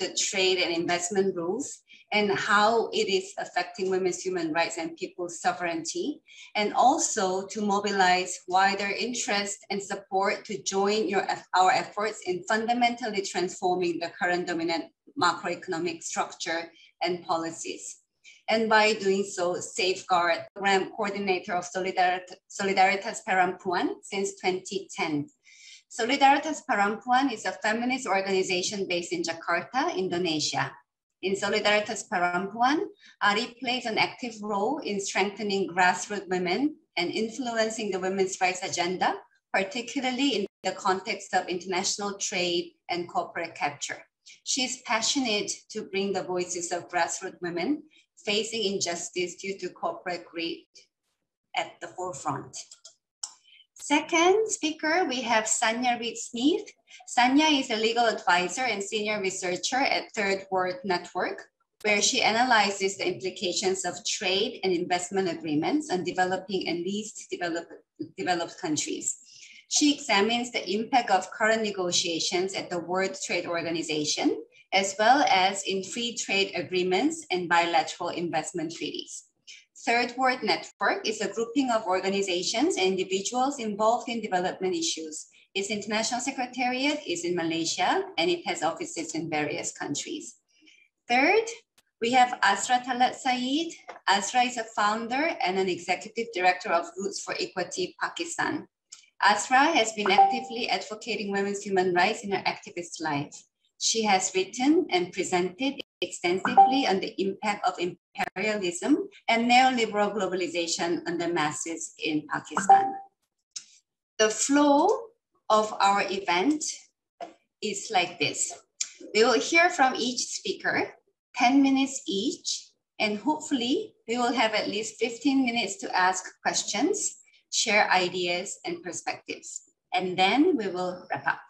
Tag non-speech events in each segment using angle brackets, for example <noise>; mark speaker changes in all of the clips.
Speaker 1: the trade and investment rules and how it is affecting women's human rights and people's sovereignty, and also to mobilize wider interest and support to join your, our efforts in fundamentally transforming the current dominant macroeconomic structure and policies. And by doing so, safeguard program coordinator of Solidaritas, Solidaritas Perempuan since 2010. Solidaritas Perempuan is a feminist organization based in Jakarta, Indonesia. In Solidaritas Perempuan, ARI plays an active role in strengthening grassroots women and influencing the women's rights agenda, particularly in the context of international trade and corporate capture. She is passionate to bring the voices of grassroots women facing injustice due to corporate greed at the forefront. Second speaker, we have Sanya Reid Smith. Sanya is a legal advisor and senior researcher at Third World Network, where she analyzes the implications of trade and investment agreements on developing and least developed, developed countries. She examines the impact of current negotiations at the World Trade Organization, as well as in free trade agreements and bilateral investment treaties. Third World Network is a grouping of organizations and individuals involved in development issues. Its international secretariat is in Malaysia and it has offices in various countries. Third, we have Azra Talat Sayeed. Azra is a founder and an executive director of Roots for Equity Pakistan. Azra has been actively advocating women's human rights in her activist life. She has written and presented extensively on the impact of imperialism and neoliberal globalization on the masses in Pakistan. The flow of our event is like this. We will hear from each speaker, 10 minutes each, and hopefully we will have at least 15 minutes to ask questions, share ideas and perspectives, and then we will wrap up.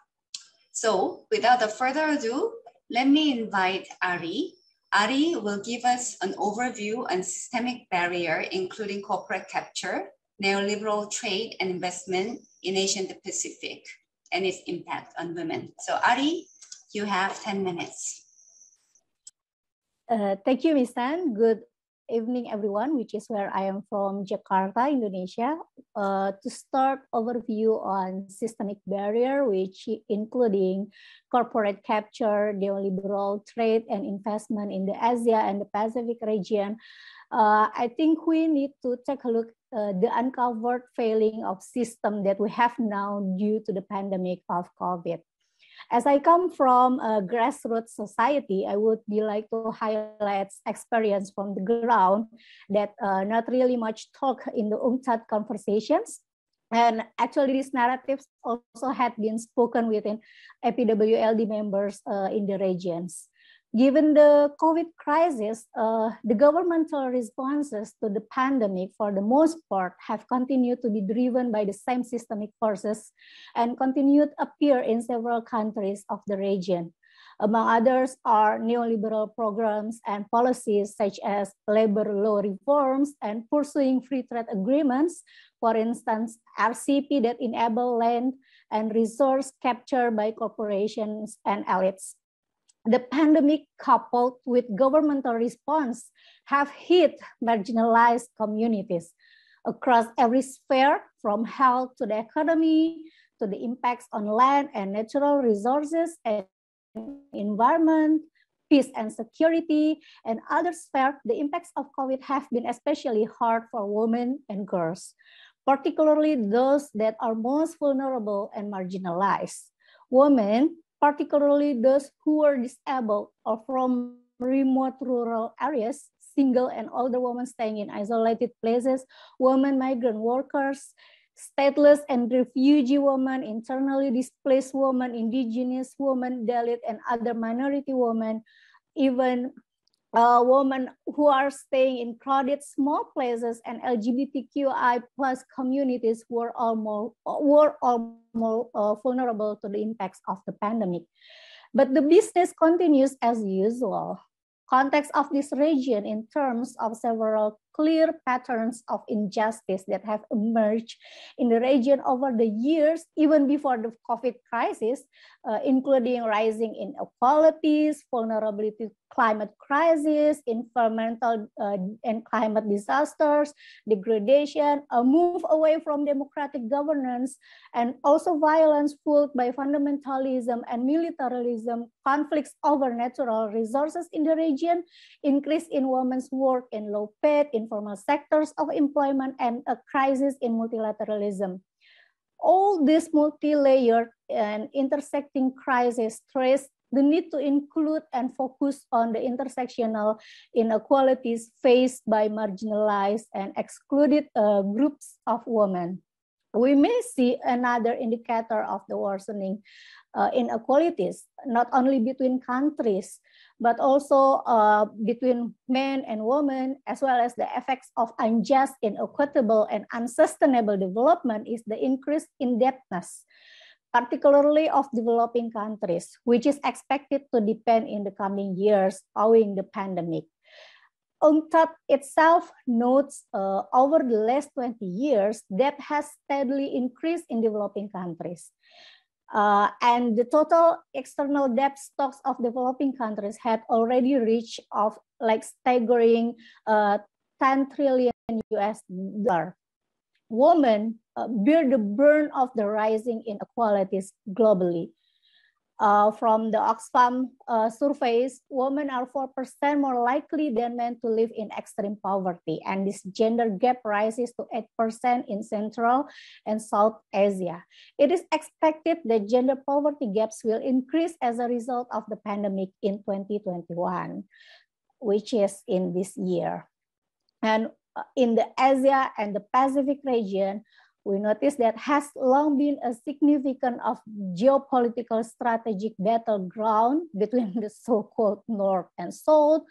Speaker 1: So without further ado, let me invite Ari. Ari will give us an overview on systemic barrier, including corporate capture, neoliberal trade and investment in Asian Pacific, and its impact on women. So Ari, you have 10 minutes.
Speaker 2: Uh, thank you, Ms. Tan. Good evening, everyone, which is where I am from Jakarta, Indonesia. Uh, to start overview on systemic barrier, which including corporate capture, neoliberal trade and investment in the Asia and the Pacific region. Uh, I think we need to take a look uh, the uncovered failing of system that we have now due to the pandemic of COVID. As I come from a grassroots society, I would be like to highlight experience from the ground that uh, not really much talk in the UNCTAD conversations. And actually, these narratives also had been spoken within APWLD members uh, in the regions. Given the COVID crisis, uh, the governmental responses to the pandemic, for the most part, have continued to be driven by the same systemic forces and continued appear in several countries of the region. Among others are neoliberal programs and policies such as labor law reforms and pursuing free trade agreements, for instance, RCEP that enable land and resource capture by corporations and elites the pandemic coupled with governmental response have hit marginalized communities across every sphere from health to the economy to the impacts on land and natural resources and environment peace and security and other spheres the impacts of covid have been especially hard for women and girls particularly those that are most vulnerable and marginalized. Women particularly those who are disabled or from remote rural areas, single and older women staying in isolated places, women migrant workers, stateless and refugee women, internally displaced women, indigenous women, Dalit and other minority women, even uh, women who are staying in crowded small places and LGBTQI plus communities were all more, were all more uh, vulnerable to the impacts of the pandemic. But the business continues as usual. Context of this region in terms of several clear patterns of injustice that have emerged in the region over the years, even before the COVID crisis, uh, including rising inequalities, vulnerability to climate crisis, environmental uh, and climate disasters, degradation, a move away from democratic governance, and also violence fueled by fundamentalism and militarism, conflicts over natural resources in the region, increase in women's work in low-paid, informal sectors of employment, and a crisis in multilateralism all these multi-layered and intersecting crises trace the need to include and focus on the intersectional inequalities faced by marginalized and excluded uh, groups of women. We may see another indicator of the worsening uh, inequalities, not only between countries, but also uh, between men and women, as well as the effects of unjust, inequitable, and unsustainable development is the increased indebtedness particularly of developing countries, which is expected to depend in the coming years owing the pandemic. UNCTAD itself notes uh, over the last 20 years, debt has steadily increased in developing countries. Uh, and the total external debt stocks of developing countries had already reached of like staggering uh, 10 trillion US dollar women uh, bear the burn of the rising inequalities globally. Uh, from the Oxfam uh, surveys, women are 4% more likely than men to live in extreme poverty. And this gender gap rises to 8% in Central and South Asia. It is expected that gender poverty gaps will increase as a result of the pandemic in 2021, which is in this year. And uh, in the Asia and the Pacific region, we notice that has long been a significant of geopolitical strategic battleground between <laughs> the so-called North and South,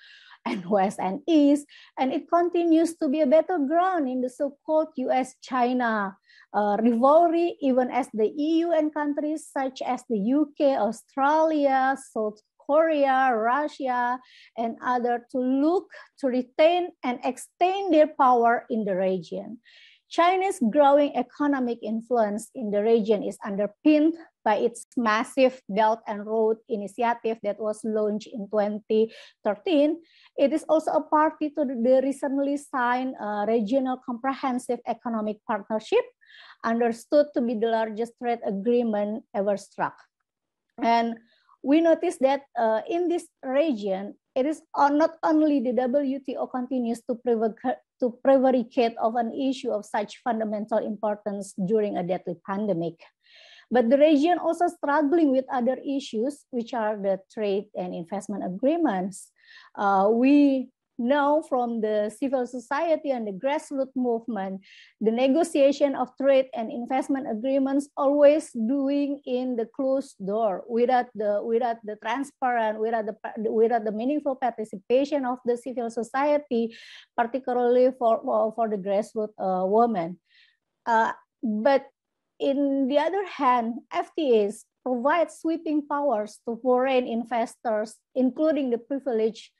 Speaker 2: and West and East, and it continues to be a battleground in the so-called U.S.-China uh, rivalry, even as the EU and countries such as the UK, Australia, South Korea, Russia, and other to look to retain and extend their power in the region. China's growing economic influence in the region is underpinned by its massive Belt and Road Initiative that was launched in 2013. It is also a party to the recently signed uh, Regional Comprehensive Economic Partnership, understood to be the largest trade agreement ever struck. And we notice that uh, in this region, it is not only the WTO continues to, to prevaricate of an issue of such fundamental importance during a deadly pandemic, but the region also struggling with other issues, which are the trade and investment agreements. Uh, we know from the civil society and the grassroots movement, the negotiation of trade and investment agreements always doing in the closed door without the without the transparent, without the without the meaningful participation of the civil society, particularly for for the grassroots uh, women. Uh, but in the other hand, FTAs provide sweeping powers to foreign investors, including the privileged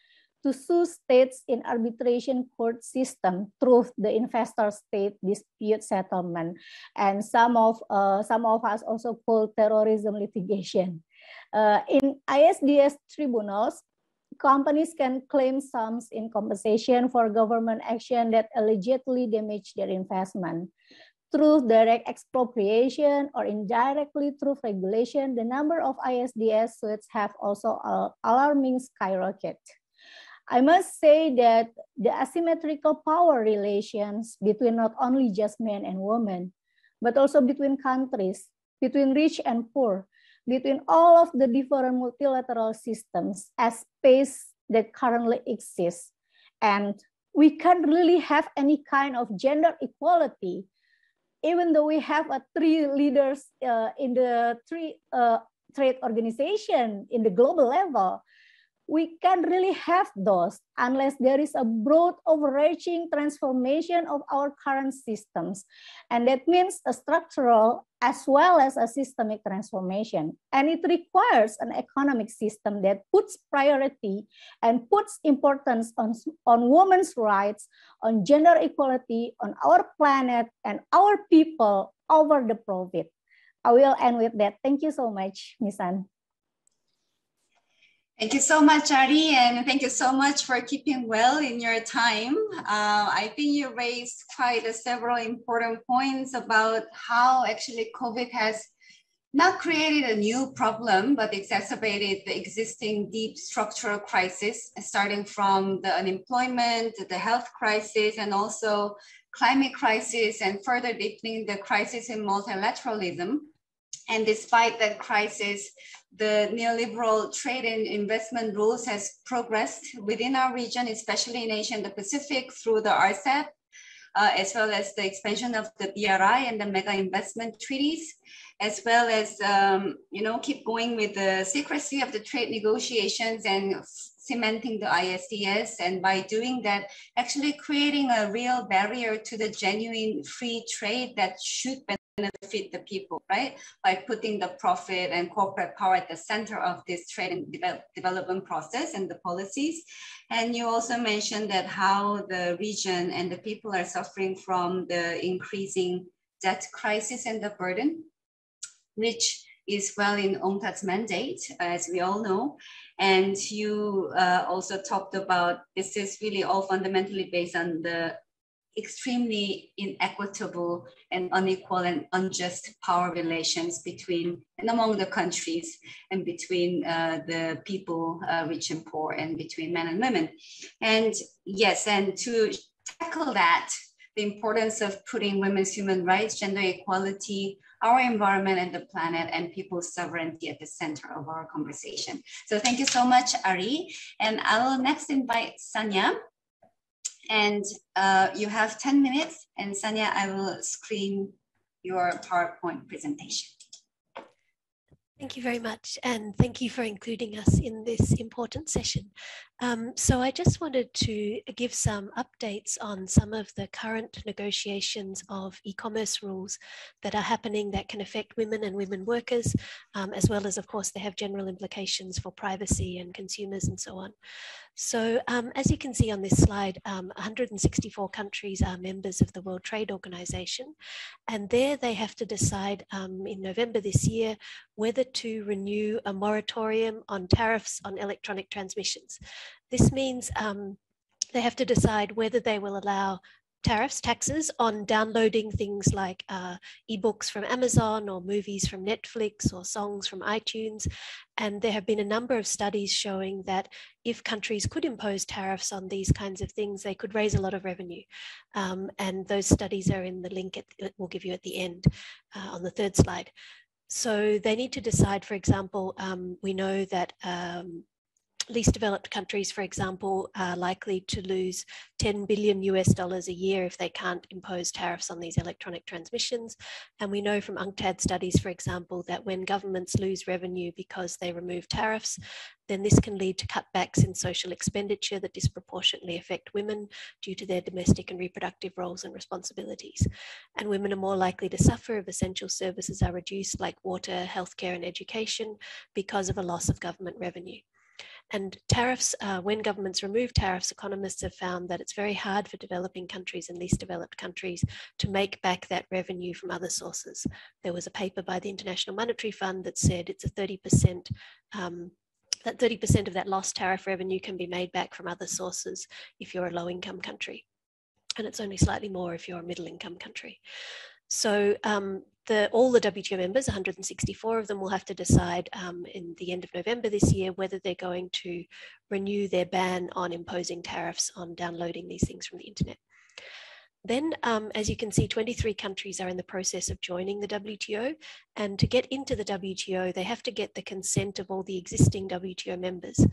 Speaker 2: to sue states in arbitration court system through the investor state dispute settlement. And some of uh, some of us also call terrorism litigation. Uh, in isds tribunals companies can claim sums in compensation for government action that allegedly damage their investment. Through direct expropriation or indirectly through regulation, the number of ISDS suits have also alarming skyrocket. I must say that the asymmetrical power relations between not only just men and women, but also between countries, between rich and poor, between all of the different multilateral systems as space that currently exists. And we can't really have any kind of gender equality, even though we have a three leaders uh, in the three uh, trade organization in the global level we can't really have those unless there is a broad overarching transformation of our current systems. And that means a structural as well as a systemic transformation. And it requires an economic system that puts priority and puts importance on, on women's rights, on gender equality, on our planet and our people over the profit. I will end with that. Thank you so much, Misan.
Speaker 1: Thank you so much, Ari, and thank you so much for keeping well in your time. Uh, I think you raised quite a several important points about how actually COVID has not created a new problem, but exacerbated the existing deep structural crisis, starting from the unemployment, the health crisis, and also climate crisis, and further deepening the crisis in multilateralism. And despite that crisis, the neoliberal trade and investment rules has progressed within our region, especially in Asia and the Pacific through the RCEP, uh, as well as the expansion of the BRI and the mega investment treaties, as well as, um, you know, keep going with the secrecy of the trade negotiations and cementing the ISDS. And by doing that, actually creating a real barrier to the genuine free trade that should benefit the people, right? By putting the profit and corporate power at the center of this trade and de development process and the policies. And you also mentioned that how the region and the people are suffering from the increasing debt crisis and the burden, which is well in UNCTAD's mandate, as we all know. And you uh, also talked about this is really all fundamentally based on the extremely inequitable and unequal and unjust power relations between and among the countries and between uh, the people, uh, rich and poor, and between men and women. And yes, and to tackle that, the importance of putting women's human rights, gender equality, our environment and the planet and people's sovereignty at the center of our conversation. So thank you so much, Ari. And I will next invite Sanya and uh, you have 10 minutes and Sanya, I will screen your PowerPoint presentation.
Speaker 3: Thank you very much, and thank you for including us in this important session. Um, so I just wanted to give some updates on some of the current negotiations of e-commerce rules that are happening that can affect women and women workers, um, as well as, of course, they have general implications for privacy and consumers and so on. So um, as you can see on this slide, 164 um, countries are members of the World Trade Organization, and there they have to decide um, in November this year whether to renew a moratorium on tariffs on electronic transmissions. This means um, they have to decide whether they will allow tariffs, taxes on downloading things like uh, ebooks from Amazon or movies from Netflix or songs from iTunes. And there have been a number of studies showing that if countries could impose tariffs on these kinds of things, they could raise a lot of revenue. Um, and those studies are in the link that we'll give you at the end uh, on the third slide. So they need to decide, for example, um, we know that um, least developed countries, for example, are likely to lose 10 billion US dollars a year if they can't impose tariffs on these electronic transmissions. And we know from UNCTAD studies, for example, that when governments lose revenue because they remove tariffs, then this can lead to cutbacks in social expenditure that disproportionately affect women due to their domestic and reproductive roles and responsibilities. And women are more likely to suffer if essential services are reduced like water, healthcare and education because of a loss of government revenue. And tariffs, uh, when governments remove tariffs, economists have found that it's very hard for developing countries and least developed countries to make back that revenue from other sources. There was a paper by the International Monetary Fund that said it's a 30%. Um, that 30% of that lost tariff revenue can be made back from other sources if you're a low income country. And it's only slightly more if you're a middle income country. So um, the, all the WTO members, 164 of them, will have to decide um, in the end of November this year whether they're going to renew their ban on imposing tariffs on downloading these things from the internet. Then, um, as you can see, 23 countries are in the process of joining the WTO. And to get into the WTO, they have to get the consent of all the existing WTO members.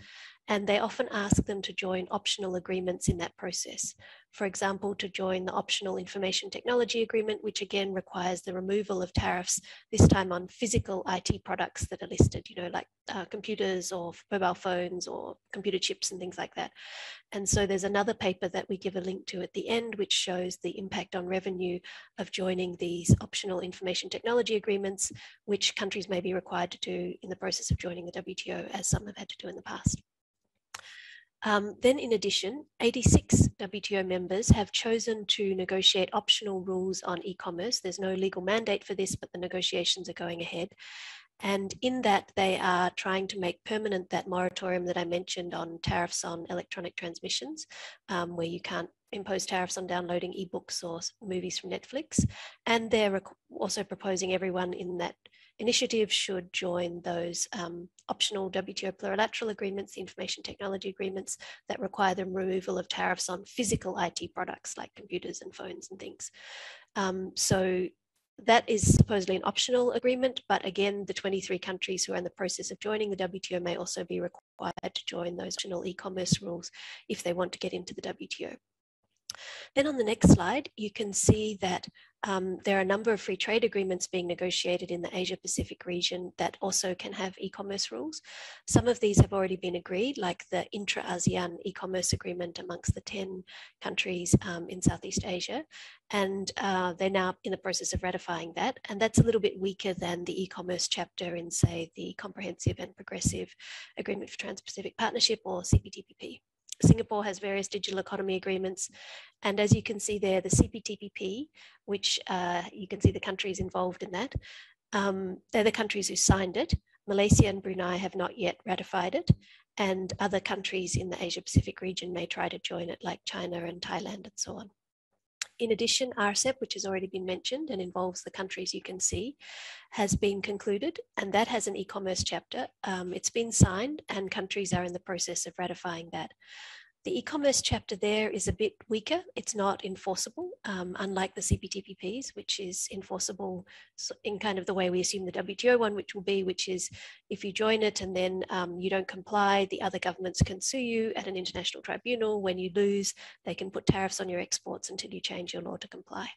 Speaker 3: And they often ask them to join optional agreements in that process. For example, to join the optional information technology agreement, which again requires the removal of tariffs, this time on physical IT products that are listed, you know, like uh, computers or mobile phones or computer chips and things like that. And so there's another paper that we give a link to at the end, which shows the impact on revenue of joining these optional information technology agreements, which countries may be required to do in the process of joining the WTO, as some have had to do in the past. Um, then in addition, 86 WTO members have chosen to negotiate optional rules on e-commerce. There's no legal mandate for this, but the negotiations are going ahead. And in that, they are trying to make permanent that moratorium that I mentioned on tariffs on electronic transmissions, um, where you can't impose tariffs on downloading ebooks or movies from Netflix. And they're also proposing everyone in that initiative should join those um, optional WTO plurilateral agreements, the information technology agreements that require the removal of tariffs on physical IT products like computers and phones and things. Um, so that is supposedly an optional agreement, but again, the 23 countries who are in the process of joining the WTO may also be required to join those optional e-commerce rules if they want to get into the WTO. Then on the next slide, you can see that um, there are a number of free trade agreements being negotiated in the Asia Pacific region that also can have e-commerce rules. Some of these have already been agreed, like the intra-ASEAN e-commerce agreement amongst the 10 countries um, in Southeast Asia. And uh, they're now in the process of ratifying that. And that's a little bit weaker than the e-commerce chapter in, say, the Comprehensive and Progressive Agreement for Trans-Pacific Partnership or CPTPP. Singapore has various digital economy agreements. And as you can see there, the CPTPP, which uh, you can see the countries involved in that, um, they're the countries who signed it. Malaysia and Brunei have not yet ratified it. And other countries in the Asia Pacific region may try to join it, like China and Thailand and so on. In addition, RCEP, which has already been mentioned and involves the countries you can see, has been concluded, and that has an e-commerce chapter. Um, it's been signed, and countries are in the process of ratifying that. The e-commerce chapter there is a bit weaker. It's not enforceable, um, unlike the CPTPPs, which is enforceable in kind of the way we assume the WTO one, which will be, which is if you join it and then um, you don't comply, the other governments can sue you at an international tribunal. When you lose, they can put tariffs on your exports until you change your law to comply.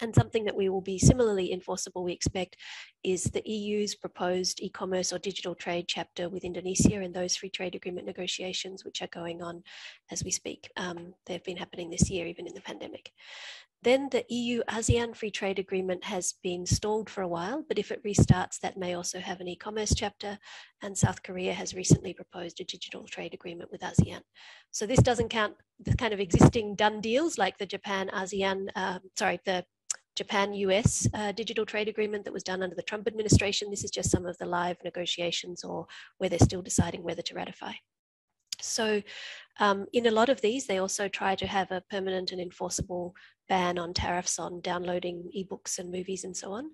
Speaker 3: And something that we will be similarly enforceable, we expect, is the EU's proposed e-commerce or digital trade chapter with Indonesia and those free trade agreement negotiations, which are going on as we speak. Um, they've been happening this year, even in the pandemic. Then the EU ASEAN free trade agreement has been stalled for a while, but if it restarts, that may also have an e-commerce chapter. And South Korea has recently proposed a digital trade agreement with ASEAN. So this doesn't count the kind of existing done deals like the Japan ASEAN, uh, sorry, the Japan US uh, digital trade agreement that was done under the Trump administration. This is just some of the live negotiations or where they're still deciding whether to ratify. So, um, in a lot of these, they also try to have a permanent and enforceable ban on tariffs on downloading ebooks and movies and so on.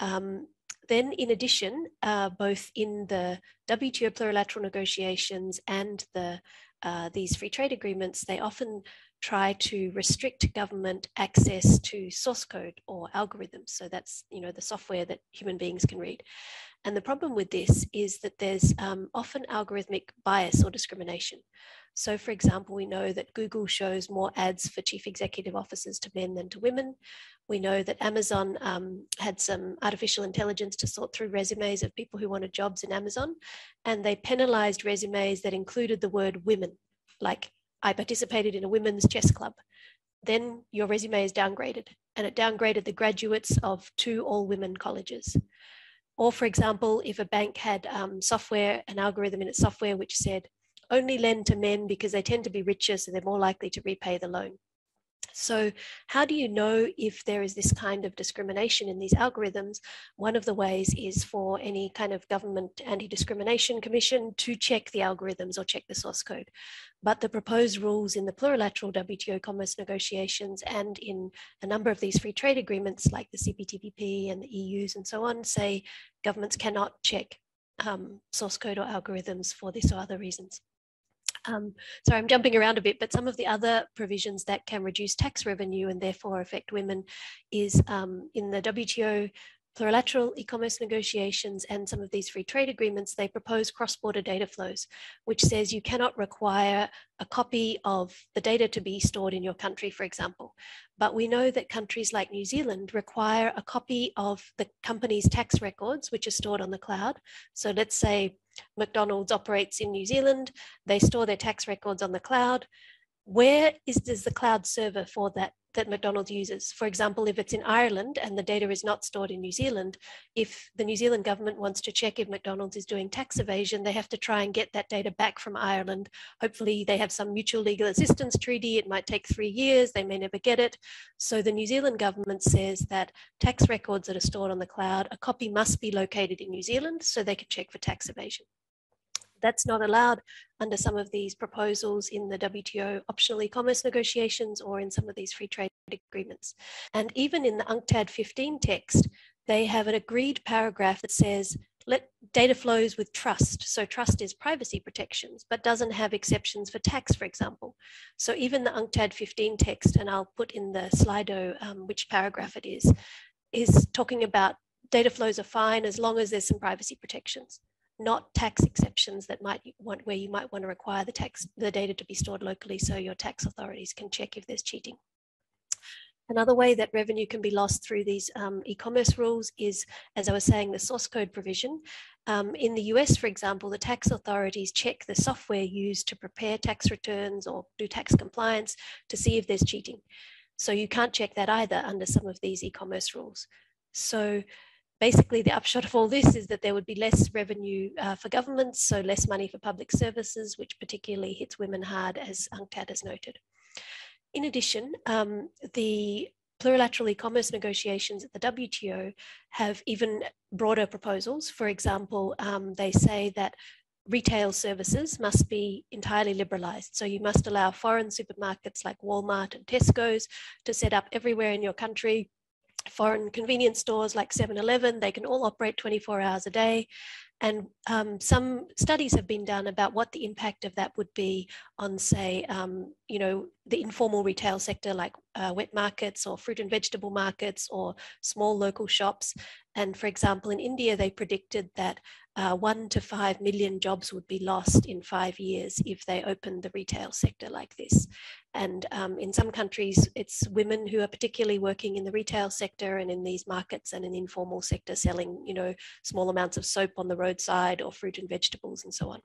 Speaker 3: Um, then, in addition, uh, both in the WTO plurilateral negotiations and the uh, these free trade agreements, they often try to restrict government access to source code or algorithms. So that's you know the software that human beings can read. And the problem with this is that there's um, often algorithmic bias or discrimination. So, for example, we know that Google shows more ads for chief executive officers to men than to women. We know that Amazon um, had some artificial intelligence to sort through resumes of people who wanted jobs in Amazon, and they penalized resumes that included the word women, like I participated in a women's chess club. Then your resume is downgraded, and it downgraded the graduates of two all women colleges. Or, for example, if a bank had um, software, an algorithm in its software which said, only lend to men because they tend to be richer, so they're more likely to repay the loan. So, how do you know if there is this kind of discrimination in these algorithms? One of the ways is for any kind of government anti discrimination commission to check the algorithms or check the source code. But the proposed rules in the plurilateral WTO commerce negotiations and in a number of these free trade agreements, like the CPTPP and the EU's and so on, say governments cannot check um, source code or algorithms for this or other reasons. Um, sorry, I'm jumping around a bit, but some of the other provisions that can reduce tax revenue and therefore affect women is um, in the WTO plurilateral e-commerce negotiations and some of these free trade agreements, they propose cross-border data flows, which says you cannot require a copy of the data to be stored in your country, for example. But we know that countries like New Zealand require a copy of the company's tax records, which are stored on the cloud. So let's say McDonald's operates in New Zealand, they store their tax records on the cloud. Where is, is the cloud server for that that McDonald's uses. For example, if it's in Ireland and the data is not stored in New Zealand, if the New Zealand government wants to check if McDonald's is doing tax evasion, they have to try and get that data back from Ireland. Hopefully, they have some mutual legal assistance treaty. It might take three years, they may never get it. So, the New Zealand government says that tax records that are stored on the cloud, a copy must be located in New Zealand so they can check for tax evasion. That's not allowed under some of these proposals in the WTO optional e-commerce negotiations or in some of these free trade agreements. And even in the UNCTAD 15 text, they have an agreed paragraph that says, let data flows with trust. So trust is privacy protections, but doesn't have exceptions for tax, for example. So even the UNCTAD 15 text, and I'll put in the Slido um, which paragraph it is, is talking about data flows are fine as long as there's some privacy protections not tax exceptions that might want where you might want to require the tax the data to be stored locally so your tax authorities can check if there's cheating. Another way that revenue can be lost through these um, e-commerce rules is, as I was saying, the source code provision. Um, in the US, for example, the tax authorities check the software used to prepare tax returns or do tax compliance to see if there's cheating. So you can't check that either under some of these e-commerce rules. So basically the upshot of all this is that there would be less revenue uh, for governments, so less money for public services, which particularly hits women hard, as UNCTAD has noted. In addition, um, the plurilateral e-commerce negotiations at the WTO have even broader proposals. For example, um, they say that retail services must be entirely liberalized. So you must allow foreign supermarkets like Walmart and Tesco's to set up everywhere in your country foreign convenience stores like 7-Eleven, they can all operate 24 hours a day. And um, some studies have been done about what the impact of that would be on, say, um, you know, the informal retail sector like uh, wet markets or fruit and vegetable markets or small local shops. And for example, in India, they predicted that uh, one to five million jobs would be lost in five years if they opened the retail sector like this. And um, in some countries, it's women who are particularly working in the retail sector and in these markets and in the informal sector selling, you know, small amounts of soap on the roadside or fruit and vegetables and so on.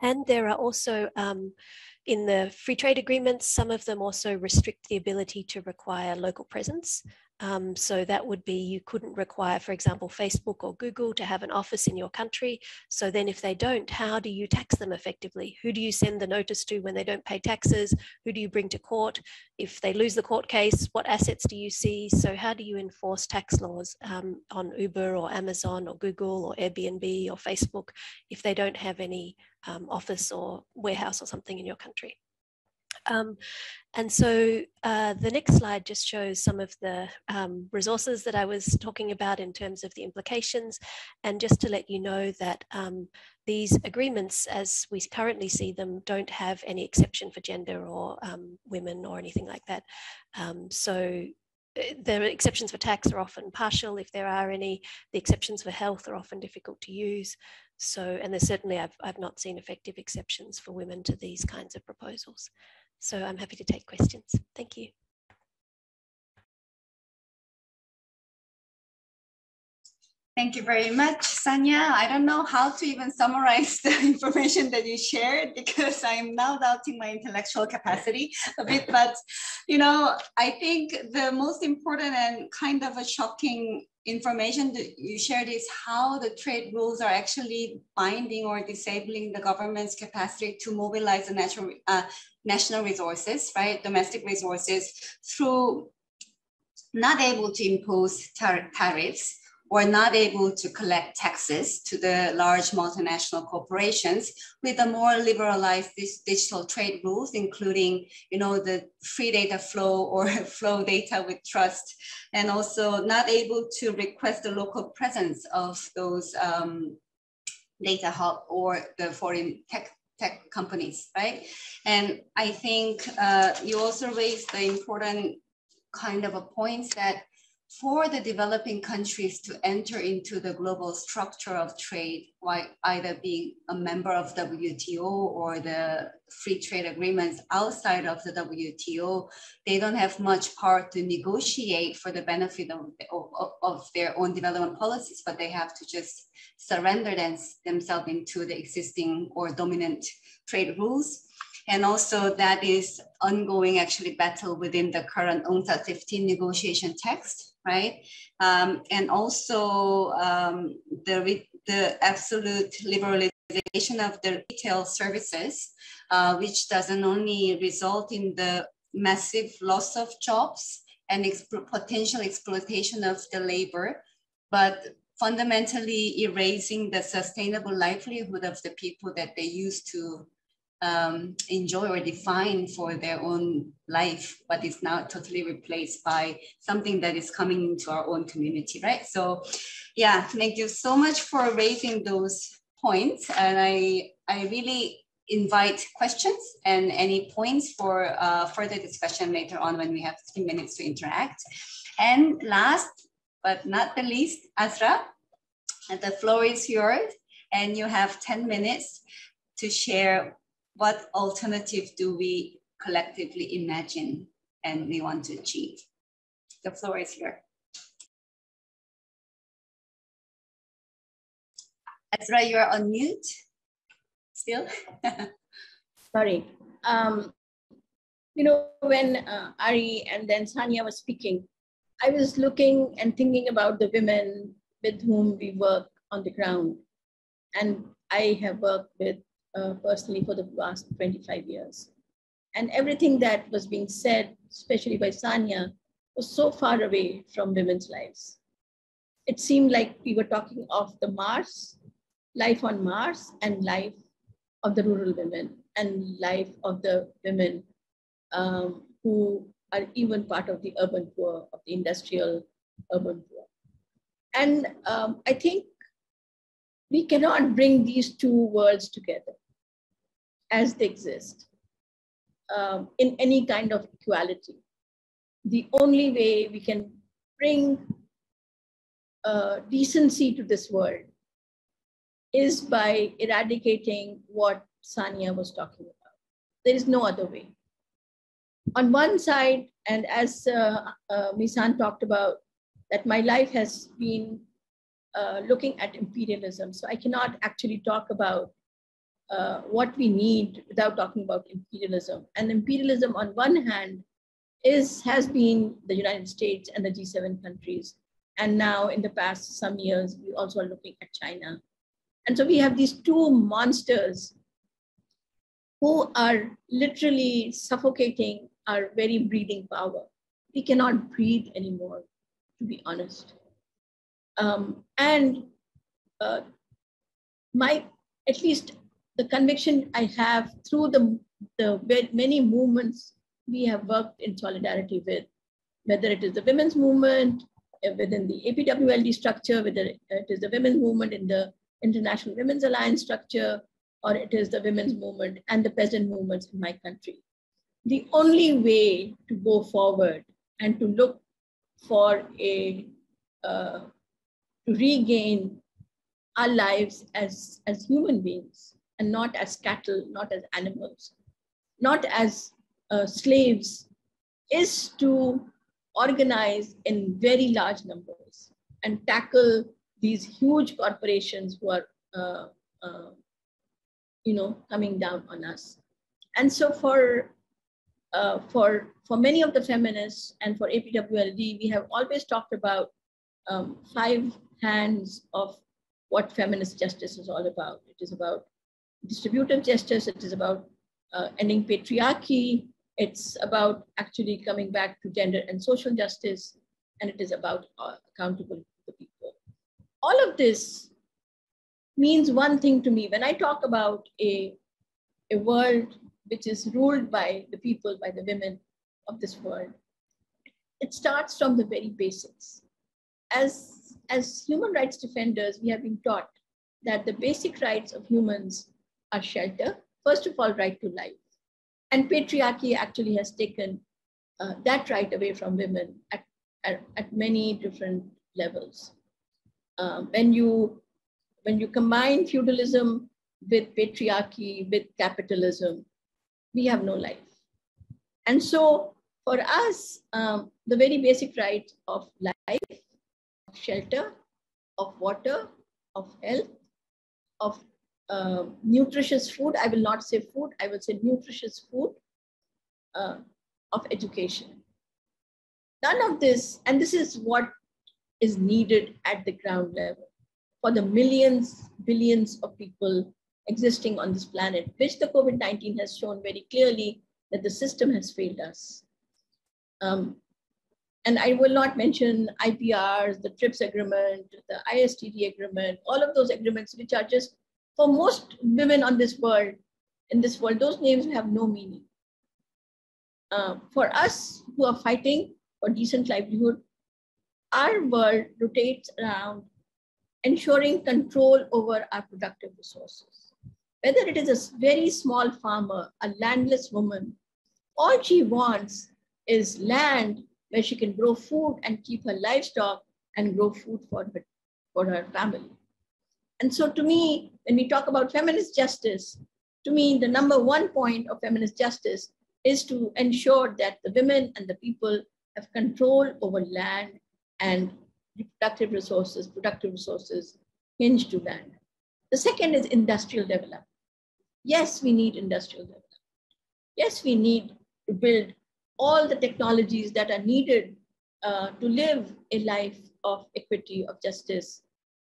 Speaker 3: And there are also um, in the free trade agreements, some of them also restrict the ability to require local presence. Um, so that would be you couldn't require, for example, Facebook or Google to have an office in your country. So then if they don't, how do you tax them effectively? Who do you send the notice to when they don't pay taxes? Who do you bring to court? If they lose the court case, what assets do you see? So how do you enforce tax laws um, on Uber or Amazon or Google or Airbnb or Facebook if they don't have any um, office or warehouse or something in your country? Um, and so uh, the next slide just shows some of the um, resources that I was talking about in terms of the implications. And just to let you know that um, these agreements, as we currently see them, don't have any exception for gender or um, women or anything like that. Um, so uh, the exceptions for tax are often partial if there are any. The exceptions for health are often difficult to use. So, and there's certainly, I've, I've not seen effective exceptions for women to these kinds of proposals. So I'm happy to take questions. Thank you.
Speaker 1: Thank you very much, Sanya. I don't know how to even summarize the <laughs> information that you shared because I'm now doubting my intellectual capacity a bit. But, you know, I think the most important and kind of a shocking information that you shared is how the trade rules are actually binding or disabling the government's capacity to mobilize the natural, uh, national resources, right, domestic resources through not able to impose tar tariffs or not able to collect taxes to the large multinational corporations with a more liberalized digital trade rules, including, you know, the free data flow or <laughs> flow data with trust, and also not able to request the local presence of those um, data hub or the foreign tech tech companies, right? And I think uh, you also raised the important kind of a point that for the developing countries to enter into the global structure of trade, either being a member of WTO or the free trade agreements outside of the WTO, they don't have much power to negotiate for the benefit of, of, of their own development policies, but they have to just surrender them, themselves into the existing or dominant trade rules. And also that is ongoing actually battle within the current UNCTAD 15 negotiation text right? Um, and also um, the, the absolute liberalization of the retail services, uh, which doesn't only result in the massive loss of jobs and potential exploitation of the labor, but fundamentally erasing the sustainable livelihood of the people that they used to um, enjoy or define for their own life, but it's now totally replaced by something that is coming into our own community, right? So, yeah, thank you so much for raising those points, and I I really invite questions and any points for uh, further discussion later on when we have three minutes to interact. And last but not the least, Azra, the floor is yours, and you have 10 minutes to share what alternative do we collectively imagine and we want to achieve? The floor is here. Azra, you're on mute still? <laughs>
Speaker 4: Sorry. Um, you know, when uh, Ari and then Sanya was speaking, I was looking and thinking about the women with whom we work on the ground. And I have worked with uh, personally for the last 25 years. And everything that was being said, especially by Sanya, was so far away from women's lives. It seemed like we were talking of the Mars, life on Mars, and life of the rural women, and life of the women um, who are even part of the urban poor, of the industrial urban poor. And um, I think we cannot bring these two worlds together as they exist um, in any kind of equality. The only way we can bring uh, decency to this world is by eradicating what Sanya was talking about. There is no other way. On one side, and as uh, uh, Misan talked about, that my life has been uh, looking at imperialism. So I cannot actually talk about uh, what we need without talking about imperialism. And imperialism, on one hand, is has been the United States and the G7 countries. And now, in the past some years, we also are looking at China. And so we have these two monsters who are literally suffocating our very breathing power. We cannot breathe anymore, to be honest. Um, and uh, my, at least the conviction I have through the, the many movements we have worked in solidarity with, whether it is the women's movement uh, within the APWLD structure, whether it is the women's movement in the International Women's Alliance structure, or it is the women's movement and the peasant movements in my country. The only way to go forward and to look for a uh, to regain our lives as, as human beings and not as cattle, not as animals, not as uh, slaves, is to organize in very large numbers and tackle these huge corporations who are, uh, uh, you know, coming down on us. And so for uh, for for many of the feminists and for APWLD, we have always talked about um, five hands of what feminist justice is all about. It is about distributive justice, it is about uh, ending patriarchy, it's about actually coming back to gender and social justice, and it is about uh, accountable to the people. All of this means one thing to me. When I talk about a, a world which is ruled by the people, by the women of this world, it starts from the very basics. As, as human rights defenders, we have been taught that the basic rights of humans are shelter. First of all, right to life. And patriarchy actually has taken uh, that right away from women at at, at many different levels. Um, when you when you combine feudalism with patriarchy, with capitalism, we have no life. And so for us, um, the very basic rights of life, of shelter, of water, of health, of uh, nutritious food, I will not say food, I will say nutritious food, uh, of education. None of this, and this is what is needed at the ground level for the millions, billions of people existing on this planet, which the COVID 19 has shown very clearly that the system has failed us. Um, and I will not mention IPRs, the TRIPS agreement, the ISTD agreement, all of those agreements, which are just for most women on this world, in this world, those names have no meaning. Uh, for us who are fighting for decent livelihood, our world rotates around ensuring control over our productive resources. Whether it is a very small farmer, a landless woman, all she wants is land where she can grow food and keep her livestock and grow food for her, for her family. And so to me, when we talk about feminist justice, to me, the number one point of feminist justice is to ensure that the women and the people have control over land and reproductive resources, productive resources hinged to land. The second is industrial development. Yes, we need industrial development. Yes, we need to build all the technologies that are needed uh, to live a life of equity, of justice,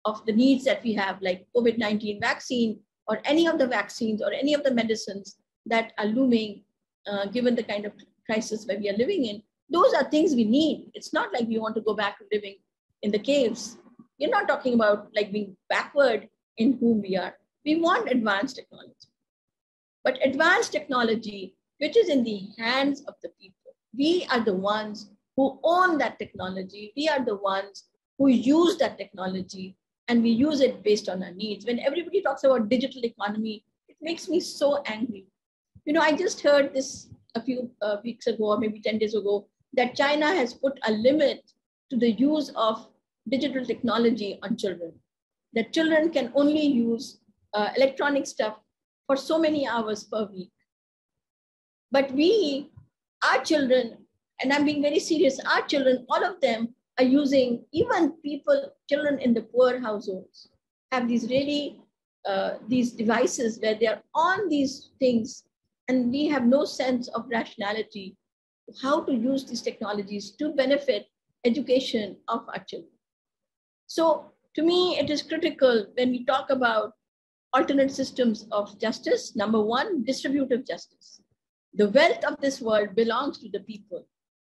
Speaker 4: of the needs that we have, like COVID 19 vaccine or any of the vaccines or any of the medicines that are looming, uh, given the kind of crisis that we are living in. Those are things we need. It's not like we want to go back to living in the caves. You're not talking about like being backward in whom we are. We want advanced technology. But advanced technology, which is in the hands of the people, we are the ones who own that technology. We are the ones who use that technology and we use it based on our needs. When everybody talks about digital economy, it makes me so angry. You know, I just heard this a few uh, weeks ago, or maybe 10 days ago, that China has put a limit to the use of digital technology on children. That children can only use uh, electronic stuff for so many hours per week. But we, our children, and I'm being very serious, our children, all of them are using, even people, children in the poor households, have these really, uh, these devices where they're on these things and we have no sense of rationality how to use these technologies to benefit education of our children. So to me, it is critical when we talk about alternate systems of justice. Number one, distributive justice. The wealth of this world belongs to the people,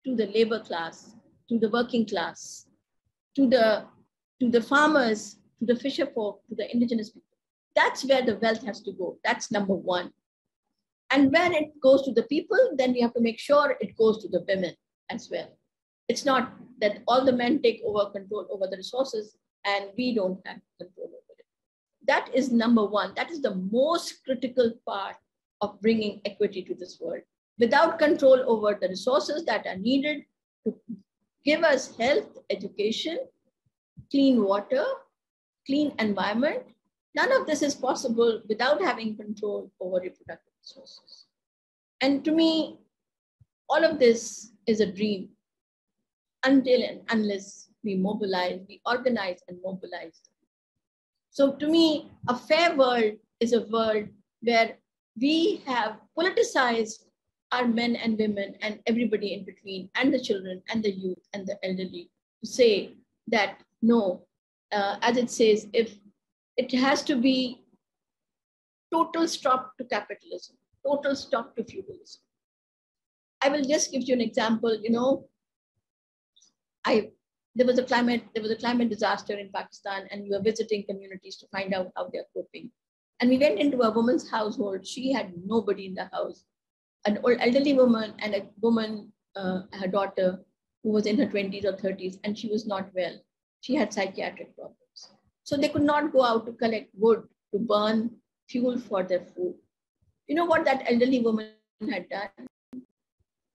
Speaker 4: to the labor class, to the working class, to the, to the farmers, to the fisher folk, to the indigenous people. That's where the wealth has to go. That's number one. And when it goes to the people, then we have to make sure it goes to the women as well. It's not that all the men take over control over the resources and we don't have control over it. That is number one. That is the most critical part of bringing equity to this world. Without control over the resources that are needed to give us health, education, clean water, clean environment, none of this is possible without having control over reproductive resources. And to me, all of this is a dream until and unless we mobilize, we organize and mobilize. So to me, a fair world is a world where we have politicized our men and women and everybody in between, and the children and the youth and the elderly, to say that no, uh, as it says, if it has to be total stop to capitalism, total stop to feudalism. I will just give you an example. You know, I there was a climate there was a climate disaster in Pakistan, and we were visiting communities to find out how they're coping. And we went into a woman's household. She had nobody in the house, an old elderly woman and a woman, uh, her daughter, who was in her 20s or 30s, and she was not well. She had psychiatric problems. So they could not go out to collect wood to burn fuel for their food. You know what that elderly woman had done?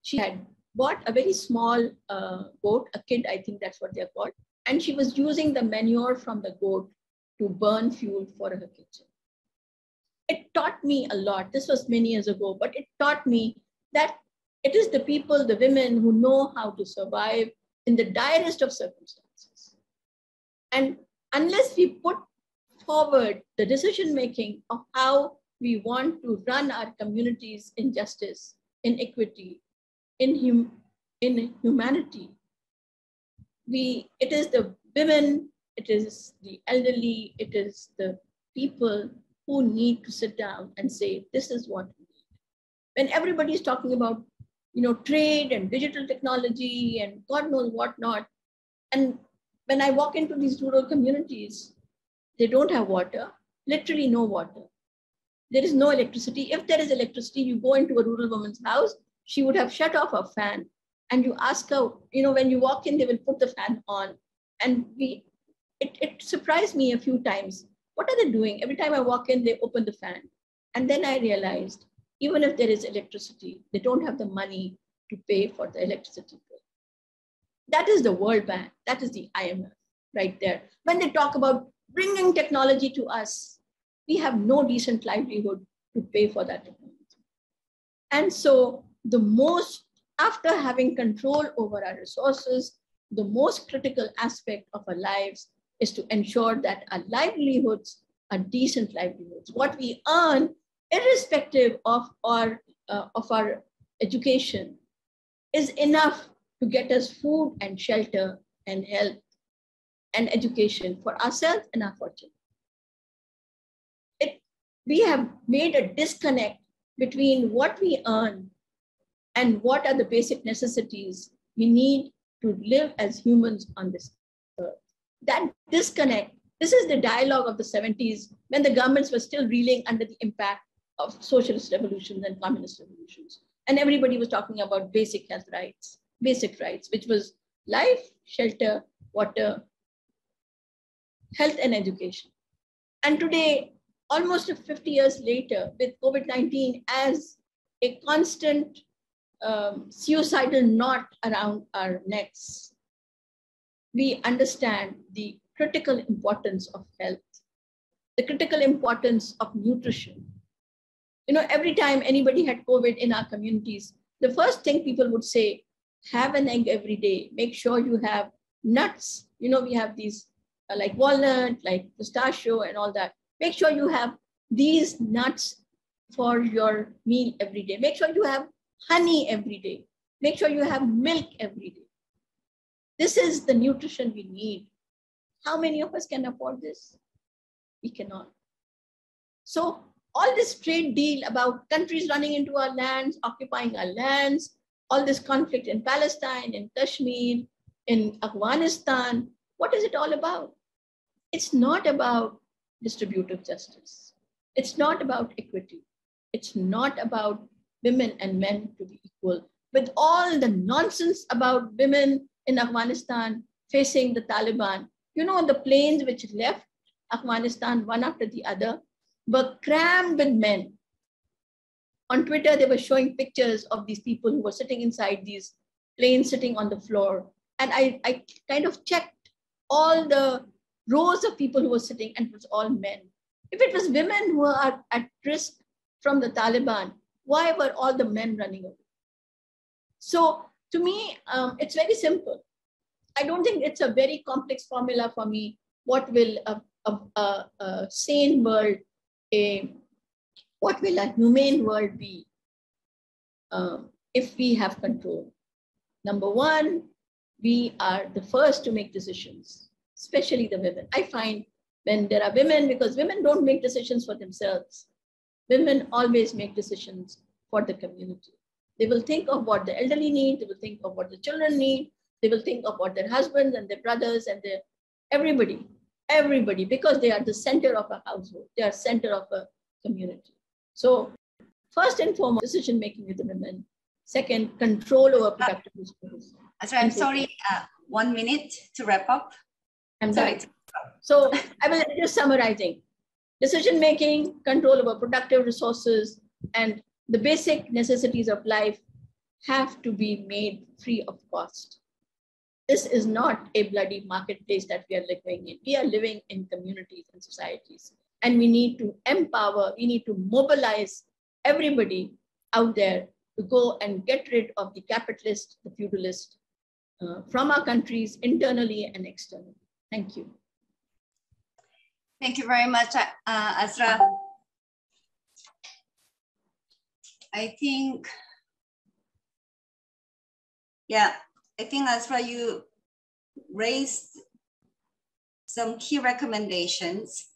Speaker 4: She had bought a very small uh, goat, a kid, I think that's what they're called, and she was using the manure from the goat to burn fuel for her kitchen. It taught me a lot. This was many years ago, but it taught me that it is the people, the women who know how to survive in the direst of circumstances. And unless we put forward the decision making of how we want to run our communities in justice, in equity, in, hum, in humanity, we, it is the women, it is the elderly, it is the people who need to sit down and say, this is what we need. When everybody is talking about you know, trade and digital technology and God knows what not. And when I walk into these rural communities, they don't have water, literally no water. There is no electricity. If there is electricity, you go into a rural woman's house, she would have shut off her fan. And you ask her, you know, when you walk in, they will put the fan on. And we, it, it surprised me a few times. What are they doing? Every time I walk in, they open the fan. And then I realized even if there is electricity, they don't have the money to pay for the electricity bill. That is the World Bank. That is the IMF right there. When they talk about bringing technology to us, we have no decent livelihood to pay for that technology. And so the most, after having control over our resources, the most critical aspect of our lives is to ensure that our livelihoods are decent livelihoods. What we earn irrespective of our, uh, of our education, is enough to get us food and shelter and health and education for ourselves and our children. It, we have made a disconnect between what we earn and what are the basic necessities we need to live as humans on this earth. That disconnect, this is the dialogue of the 70s when the governments were still reeling under the impact of socialist revolutions and communist revolutions. And everybody was talking about basic health rights, basic rights, which was life, shelter, water, health, and education. And today, almost 50 years later, with COVID 19 as a constant um, suicidal knot around our necks, we understand the critical importance of health, the critical importance of nutrition, you know, every time anybody had COVID in our communities, the first thing people would say, have an egg every day. Make sure you have nuts. You know, we have these uh, like walnut, like pistachio, and all that. Make sure you have these nuts for your meal every day. Make sure you have honey every day. Make sure you have milk every day. This is the nutrition we need. How many of us can afford this? We cannot. So all this trade deal about countries running into our lands, occupying our lands, all this conflict in Palestine, in Kashmir, in Afghanistan, what is it all about? It's not about distributive justice. It's not about equity. It's not about women and men to be equal. With all the nonsense about women in Afghanistan facing the Taliban, you know, the planes which left Afghanistan one after the other, were crammed with men. On Twitter, they were showing pictures of these people who were sitting inside these planes, sitting on the floor. And I, I kind of checked all the rows of people who were sitting, and it was all men. If it was women who are at risk from the Taliban, why were all the men running away? So to me, um, it's very simple. I don't think it's a very complex formula for me. What will a, a, a, a sane world a what will a humane world be uh, if we have control? Number one, we are the first to make decisions, especially the women. I find when there are women, because women don't make decisions for themselves, women always make decisions for the community. They will think of what the elderly need, they will think of what the children need, they will think of what their husbands and their brothers and their everybody everybody because they are the center of a household they are center of a community. So first and foremost decision making with the women. Second control over productive resources
Speaker 1: that's right i'm sorry uh, one minute to wrap up.
Speaker 4: I'm sorry. so i will just summarizing decision making control over productive resources and the basic necessities of life have to be made free of cost. This is not a bloody marketplace that we are living in. We are living in communities and societies. And we need to empower, we need to mobilize everybody out there to go and get rid of the capitalist, the feudalist uh, from our countries internally and externally. Thank you.
Speaker 1: Thank you very much, uh, Azra. I think, yeah, I think Azra, you raised some key recommendations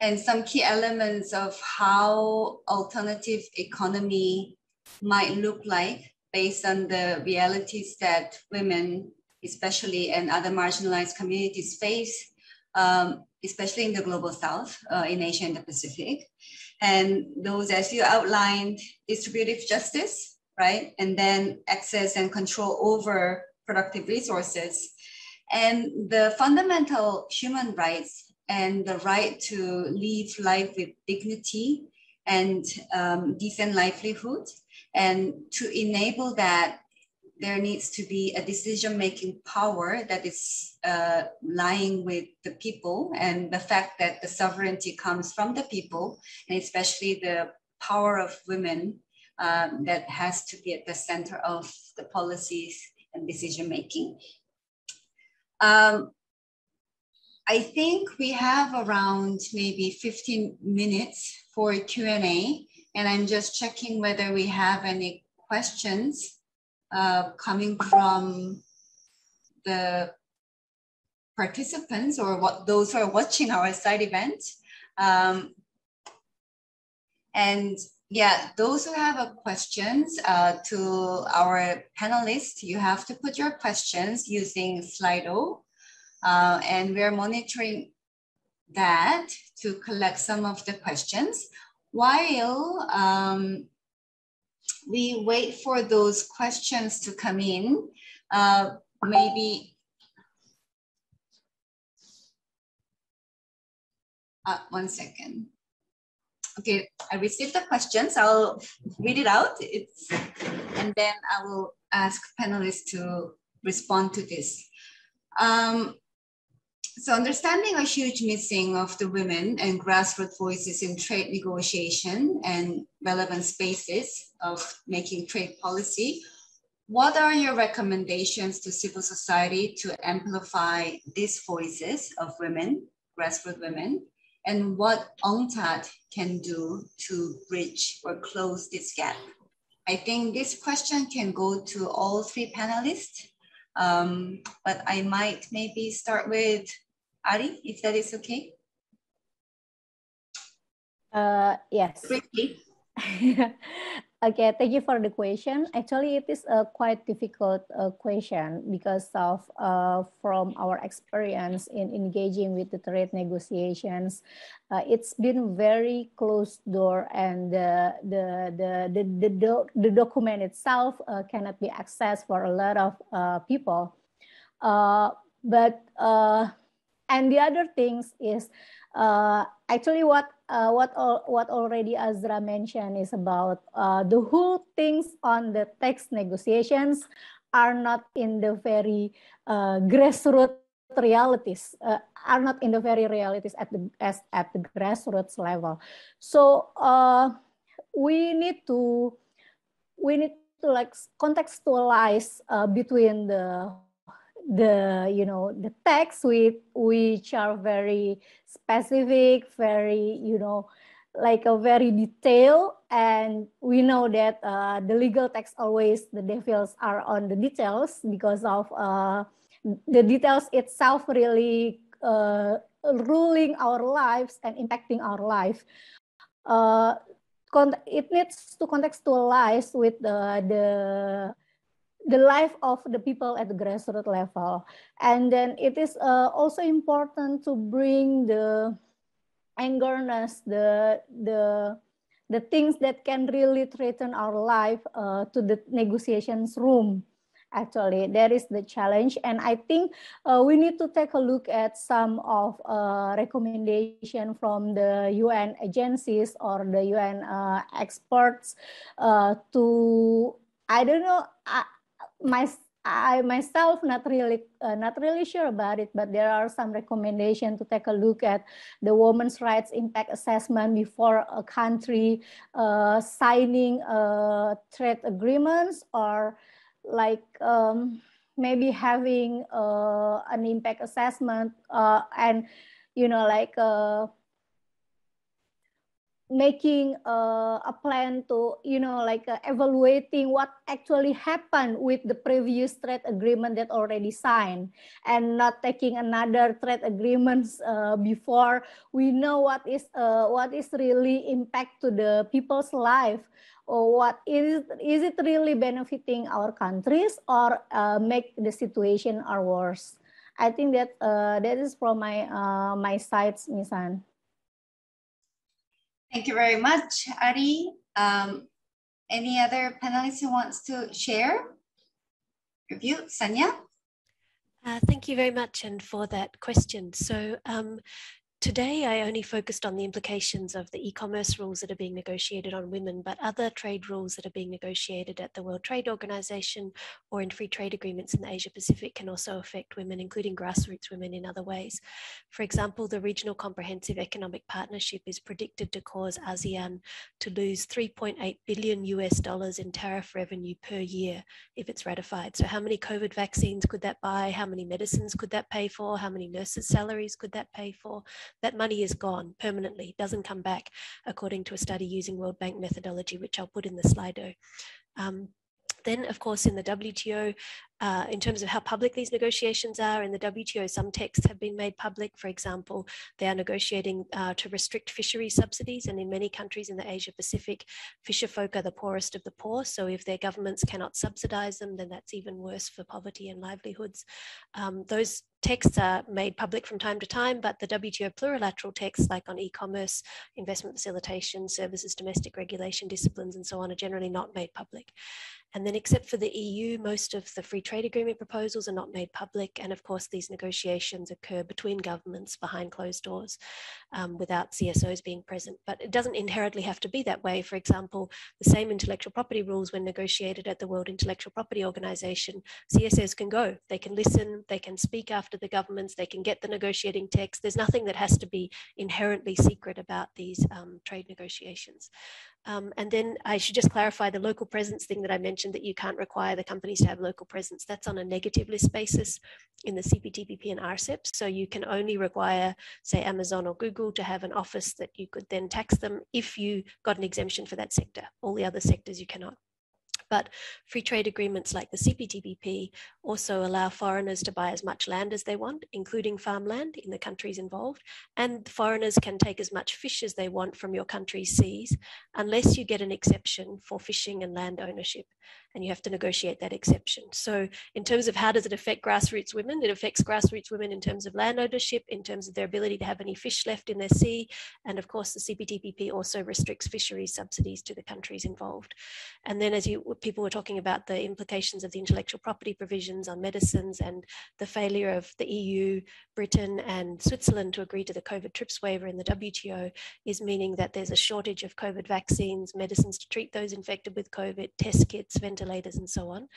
Speaker 1: and some key elements of how alternative economy might look like based on the realities that women, especially and other marginalized communities face, um, especially in the global south, uh, in Asia and the Pacific. And those, as you outlined, distributive justice, right? And then access and control over productive resources. And the fundamental human rights and the right to live life with dignity and um, decent livelihood. And to enable that, there needs to be a decision-making power that is uh, lying with the people and the fact that the sovereignty comes from the people, and especially the power of women um, that has to be at the center of the policies and decision-making. Um, I think we have around maybe 15 minutes for Q&A, and I'm just checking whether we have any questions uh, coming from the participants or what those who are watching our side event. Um, and yeah, those who have a questions uh, to our panelists, you have to put your questions using Slido uh, and we're monitoring that to collect some of the questions while um, we wait for those questions to come in. Uh, maybe uh, one second. Okay, I received the questions. I'll read it out. It's, and then I will ask panelists to respond to this. Um, so understanding a huge missing of the women and grassroots voices in trade negotiation and relevant spaces of making trade policy, what are your recommendations to civil society to amplify these voices of women, grassroots women, and what UNCTAD can do to bridge or close this gap? I think this question can go to all three panelists, um, but I might maybe start with Ari, if that is okay?
Speaker 2: Uh, yes.
Speaker 1: Quickly. <laughs>
Speaker 2: okay, thank you for the question. Actually, it is a quite difficult uh, question because of uh, from our experience in engaging with the trade negotiations, uh, it's been very closed door and the the the the the, the, the document itself uh, cannot be accessed for a lot of uh, people. Uh, but and the other things is uh, actually what uh, what what already Azra mentioned is about uh, the whole things on the tax negotiations are not in the very uh, grassroots realities uh, are not in the very realities at the as at the grassroots level. So uh, we need to we need to like contextualize between the the you know the text with which are very specific very you know like a very detailed and we know that uh, the legal text always the devils are on the details because of uh, the details itself really uh, ruling our lives and impacting our life. Uh, it needs to contextualize with the, the the life of the people at the grassroots level. And then it is uh, also important to bring the angerness, the, the, the things that can really threaten our life uh, to the negotiations room. Actually, that is the challenge. And I think uh, we need to take a look at some of uh, recommendation from the UN agencies or the UN uh, experts uh, to I don't know. I, my I myself not really uh, not really sure about it, but there are some recommendation to take a look at the women's rights impact assessment before a country uh, signing uh, trade agreements or like um, maybe having uh, an impact assessment uh, and you know like making uh, a plan to you know like uh, evaluating what actually happened with the previous trade agreement that already signed and not taking another trade agreements uh, before we know what is uh, what is really impact to the people's life or what is is it really benefiting our countries or uh, make the situation are worse. I think that uh, that is from my my sides misan
Speaker 1: Thank you very much, Ari. Um, any other panelists who wants to share your view? Sanya?
Speaker 3: Uh, thank you very much and for that question. So um, Today, I only focused on the implications of the e-commerce rules that are being negotiated on women, but other trade rules that are being negotiated at the World Trade Organization or in free trade agreements in the Asia Pacific can also affect women, including grassroots women in other ways. For example, the Regional Comprehensive Economic Partnership is predicted to cause ASEAN to lose 3.8 billion US dollars in tariff revenue per year if it's ratified. So how many COVID vaccines could that buy? How many medicines could that pay for? How many nurses' salaries could that pay for? That money is gone permanently, doesn't come back, according to a study using World Bank methodology, which I'll put in the Slido. Um, then, of course, in the WTO, uh, in terms of how public these negotiations are. In the WTO, some texts have been made public. For example, they are negotiating uh, to restrict fishery subsidies. And in many countries in the Asia Pacific, fisher folk are the poorest of the poor. So if their governments cannot subsidize them, then that's even worse for poverty and livelihoods. Um, those texts are made public from time to time, but the WTO plurilateral texts, like on e-commerce, investment facilitation, services, domestic regulation, disciplines, and so on, are generally not made public. And then except for the EU, most of the free trade agreement proposals are not made public. And of course, these negotiations occur between governments behind closed doors um, without CSOs being present. But it doesn't inherently have to be that way. For example, the same intellectual property rules when negotiated at the World Intellectual Property Organization, CSOs can go, they can listen, they can speak after the governments, they can get the negotiating text. There's nothing that has to be inherently secret about these um, trade negotiations. Um, and then I should just clarify the local presence thing that I mentioned that you can't require the companies to have local presence. That's on a negative list basis in the CPTPP and RCEP. So you can only require, say, Amazon or Google to have an office that you could then tax them if you got an exemption for that sector. All the other sectors you cannot. But free trade agreements like the CPTPP also allow foreigners to buy as much land as they want, including farmland in the countries involved. And foreigners can take as much fish as they want from your country's seas, unless you get an exception for fishing and land ownership and you have to negotiate that exception. So in terms of how does it affect grassroots women, it affects grassroots women in terms of land ownership, in terms of their ability to have any fish left in their sea. And of course, the CPTPP also restricts fisheries subsidies to the countries involved. And then as you people were talking about the implications of the intellectual property provisions on medicines and the failure of the EU, Britain and Switzerland to agree to the COVID TRIPS waiver in the WTO is meaning that there's a shortage of COVID vaccines, medicines to treat those infected with COVID, test kits, ventilators, ventilators and so on.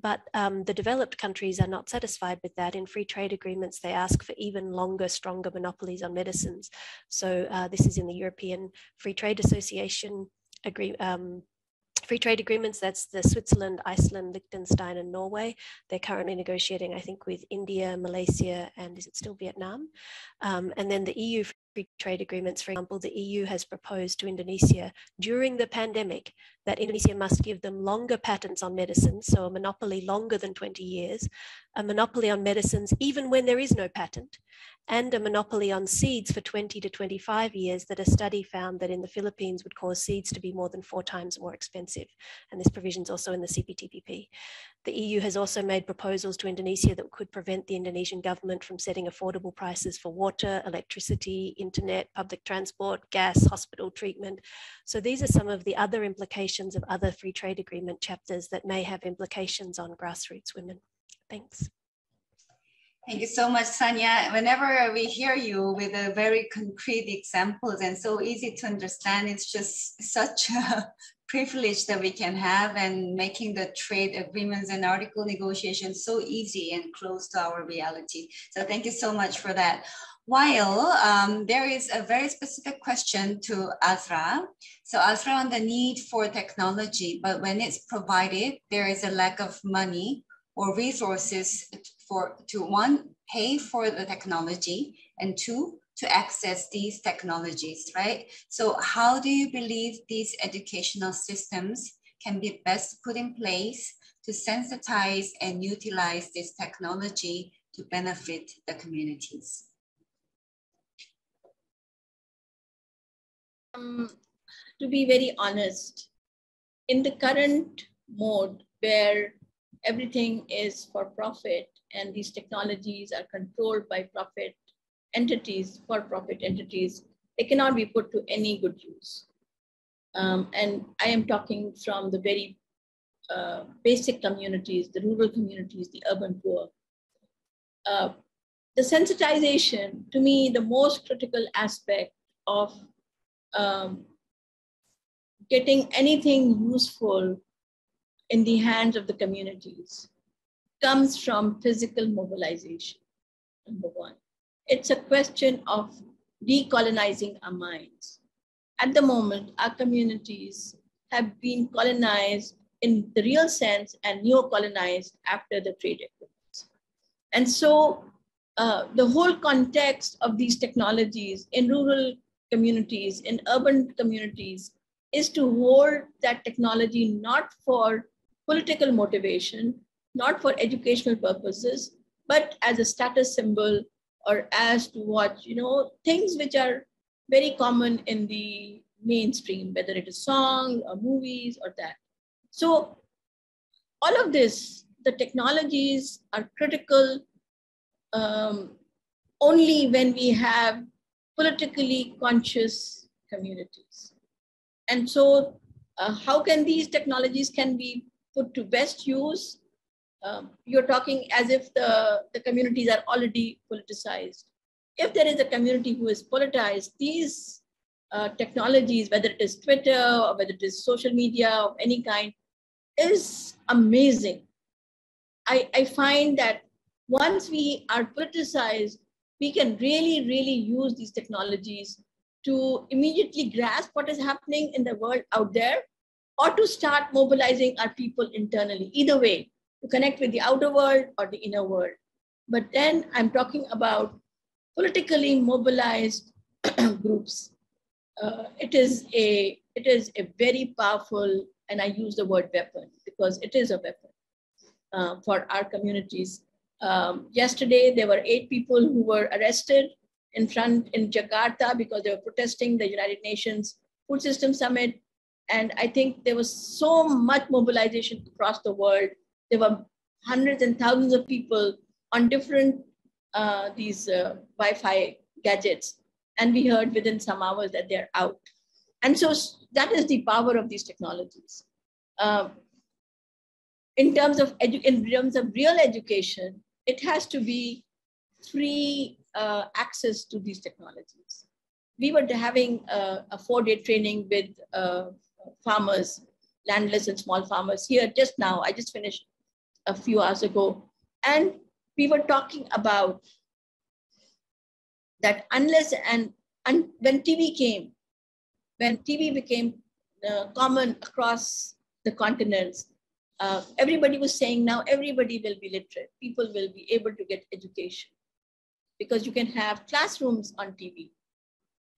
Speaker 3: But um, the developed countries are not satisfied with that. In free trade agreements, they ask for even longer, stronger monopolies on medicines. So uh, this is in the European Free Trade Association agree, um, free trade agreements. That's the Switzerland, Iceland, Liechtenstein, and Norway. They're currently negotiating, I think, with India, Malaysia, and is it still Vietnam? Um, and then the EU free trade agreements, for example, the EU has proposed to Indonesia during the pandemic that Indonesia must give them longer patents on medicines, so a monopoly longer than 20 years, a monopoly on medicines even when there is no patent, and a monopoly on seeds for 20 to 25 years that a study found that in the Philippines would cause seeds to be more than four times more expensive. And this provision is also in the CPTPP. The EU has also made proposals to Indonesia that could prevent the Indonesian government from setting affordable prices for water, electricity, internet, public transport, gas, hospital treatment. So these are some of the other implications of other free trade agreement chapters that may have implications on grassroots women. Thanks.
Speaker 1: Thank you so much, Sanya. Whenever we hear you with a very concrete examples and so easy to understand, it's just such a <laughs> privilege that we can have and making the trade agreements and article negotiations so easy and close to our reality. So thank you so much for that. While um, there is a very specific question to Azra. So Azra on the need for technology, but when it's provided, there is a lack of money or resources for to one, pay for the technology and two, to access these technologies, right? So how do you believe these educational systems can be best put in place to sensitize and utilize this technology to benefit the communities?
Speaker 4: Um, to be very honest, in the current mode where everything is for profit and these technologies are controlled by profit entities, for profit entities, they cannot be put to any good use. Um, and I am talking from the very uh, basic communities, the rural communities, the urban poor. Uh, the sensitization, to me, the most critical aspect of um, getting anything useful in the hands of the communities comes from physical mobilization, number one. It's a question of decolonizing our minds. At the moment, our communities have been colonized in the real sense and neo-colonized after the trade agreements. And so uh, the whole context of these technologies in rural communities, in urban communities, is to hold that technology not for political motivation, not for educational purposes, but as a status symbol or as to watch, you know, things which are very common in the mainstream, whether it is songs or movies or that. So all of this, the technologies are critical um, only when we have politically conscious communities. And so uh, how can these technologies can be put to best use um, you're talking as if the, the communities are already politicized. If there is a community who is politicized, these uh, technologies, whether it is Twitter or whether it is social media of any kind, is amazing. I, I find that once we are politicized, we can really, really use these technologies to immediately grasp what is happening in the world out there or to start mobilizing our people internally. Either way, to connect with the outer world or the inner world. But then I'm talking about politically mobilized <clears throat> groups. Uh, it is a it is a very powerful, and I use the word weapon because it is a weapon uh, for our communities. Um, yesterday, there were eight people who were arrested in front in Jakarta because they were protesting the United Nations Food System Summit. And I think there was so much mobilization across the world there were hundreds and thousands of people on different uh, these uh, Wi-Fi gadgets, and we heard within some hours that they're out. And so that is the power of these technologies. Um, in terms of in terms of real education, it has to be free uh, access to these technologies. We were having a, a four-day training with uh, farmers, landless and small farmers here just now. I just finished a few hours ago. And we were talking about that unless and, and when TV came, when TV became uh, common across the continents, uh, everybody was saying now everybody will be literate. People will be able to get education because you can have classrooms on TV.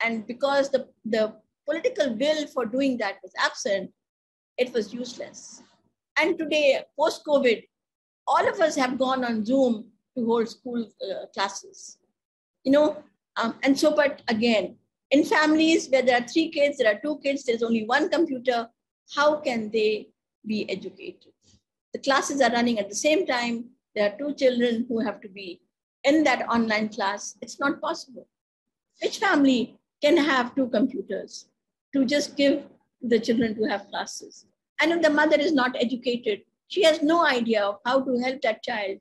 Speaker 4: And because the, the political will for doing that was absent, it was useless. And today, post COVID, all of us have gone on Zoom to hold school uh, classes, you know. Um, and so, but again, in families where there are three kids, there are two kids, there's only one computer, how can they be educated? The classes are running at the same time. There are two children who have to be in that online class. It's not possible. Which family can have two computers to just give the children to have classes? And if the mother is not educated, she has no idea of how to help that child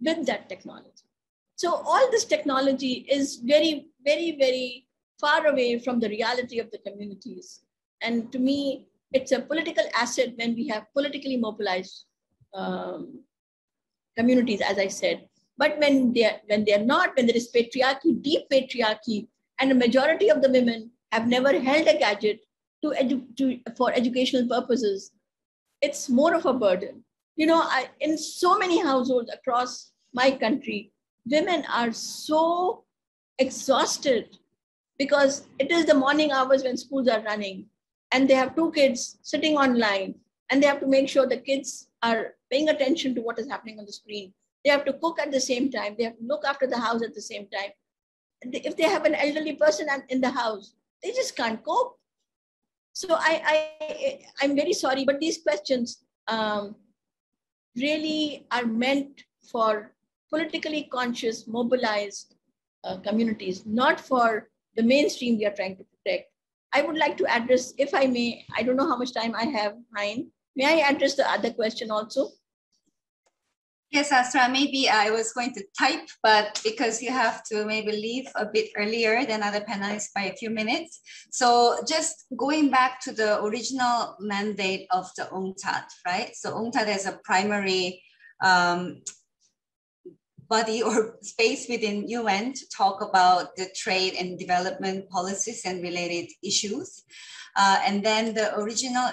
Speaker 4: with that technology. So all this technology is very, very, very far away from the reality of the communities. And to me, it's a political asset when we have politically mobilized um, communities, as I said. But when they're when they're not, when there is patriarchy, deep patriarchy, and a majority of the women have never held a gadget to, edu- to for educational purposes, it's more of a burden. You know, I, in so many households across my country, women are so exhausted because it is the morning hours when schools are running and they have two kids sitting online and they have to make sure the kids are paying attention to what is happening on the screen. They have to cook at the same time. They have to look after the house at the same time. If they have an elderly person in the house, they just can't cope. So I, I, I'm very sorry, but these questions um, really are meant for politically conscious, mobilized uh, communities, not for the mainstream we are trying to protect. I would like to address, if I may, I don't know how much time I have, Hein. May I address the other question also?
Speaker 1: Yes, Azra, maybe I was going to type, but because you have to maybe leave a bit earlier than other panelists by a few minutes. So just going back to the original mandate of the UNCTAD, right? So UNCTAD is a primary um, body or <laughs> space within UN to talk about the trade and development policies and related issues. Uh, and then the original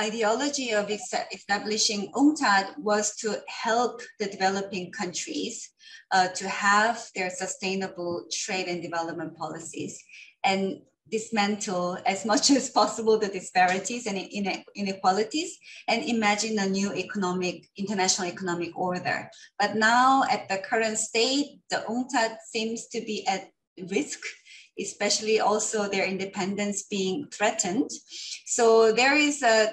Speaker 1: ideology of establishing UNCTAD was to help the developing countries uh, to have their sustainable trade and development policies and dismantle as much <laughs> as possible the disparities and inequalities and imagine a new economic, international economic order. But now at the current state, the UNCTAD seems to be at risk especially also their independence being threatened. So there is a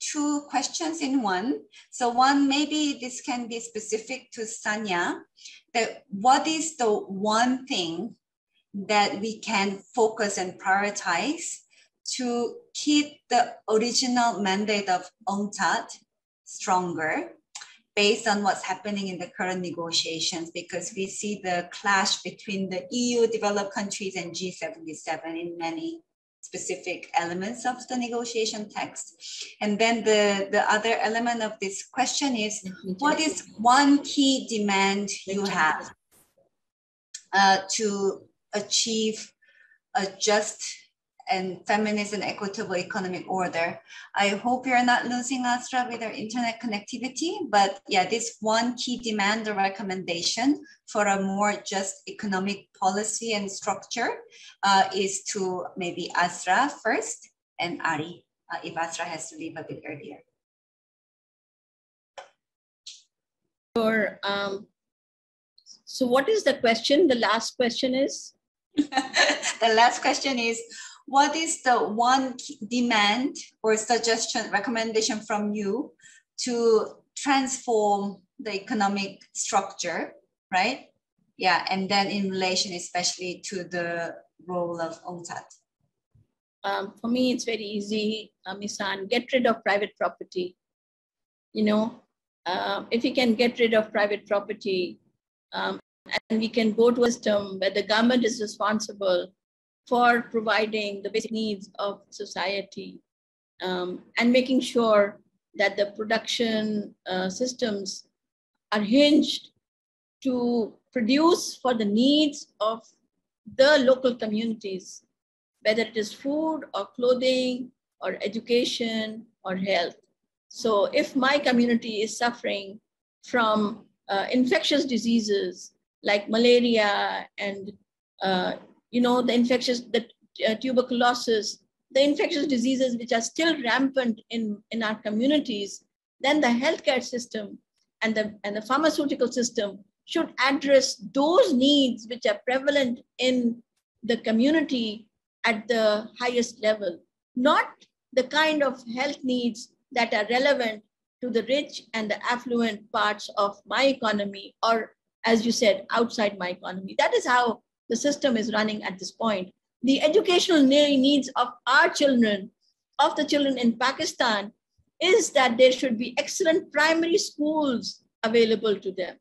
Speaker 1: two questions in one. So one, maybe this can be specific to Sanya, that what is the one thing that we can focus and prioritize to keep the original mandate of UNCTAD stronger based on what's happening in the current negotiations because we see the clash between the EU developed countries and G77 in many specific elements of the negotiation text. And then the, the other element of this question is, what is one key demand you have uh, to achieve a just and feminist and equitable economic order. I hope you're not losing Azra with our internet connectivity, but yeah, this one key demand or recommendation for a more just economic policy and structure uh, is to maybe Azra first and Ari, uh, if Azra has to leave a bit earlier.
Speaker 4: Sure. Um, so what is the question? The last question is? <laughs>
Speaker 1: the last question is, what is the one demand or suggestion, recommendation from you to transform the economic structure, right? Yeah, and then in relation especially to the role of UNCTAD.
Speaker 4: Um, for me, it's very easy, uh, Misan, get rid of private property. You know, uh, if we can get rid of private property um, and we can go to a system where the government is responsible for providing the basic needs of society um, and making sure that the production uh, systems are hinged to produce for the needs of the local communities, whether it is food or clothing or education or health. So if my community is suffering from uh, infectious diseases like malaria and uh, you know, the infectious, the uh, tuberculosis, the infectious diseases which are still rampant in, in our communities, then the healthcare system and the, and the pharmaceutical system should address those needs which are prevalent in the community at the highest level, not the kind of health needs that are relevant to the rich and the affluent parts of my economy, or as you said, outside my economy. That is how the system is running at this point. The educational needs of our children, of the children in Pakistan, is that there should be excellent primary schools available to them.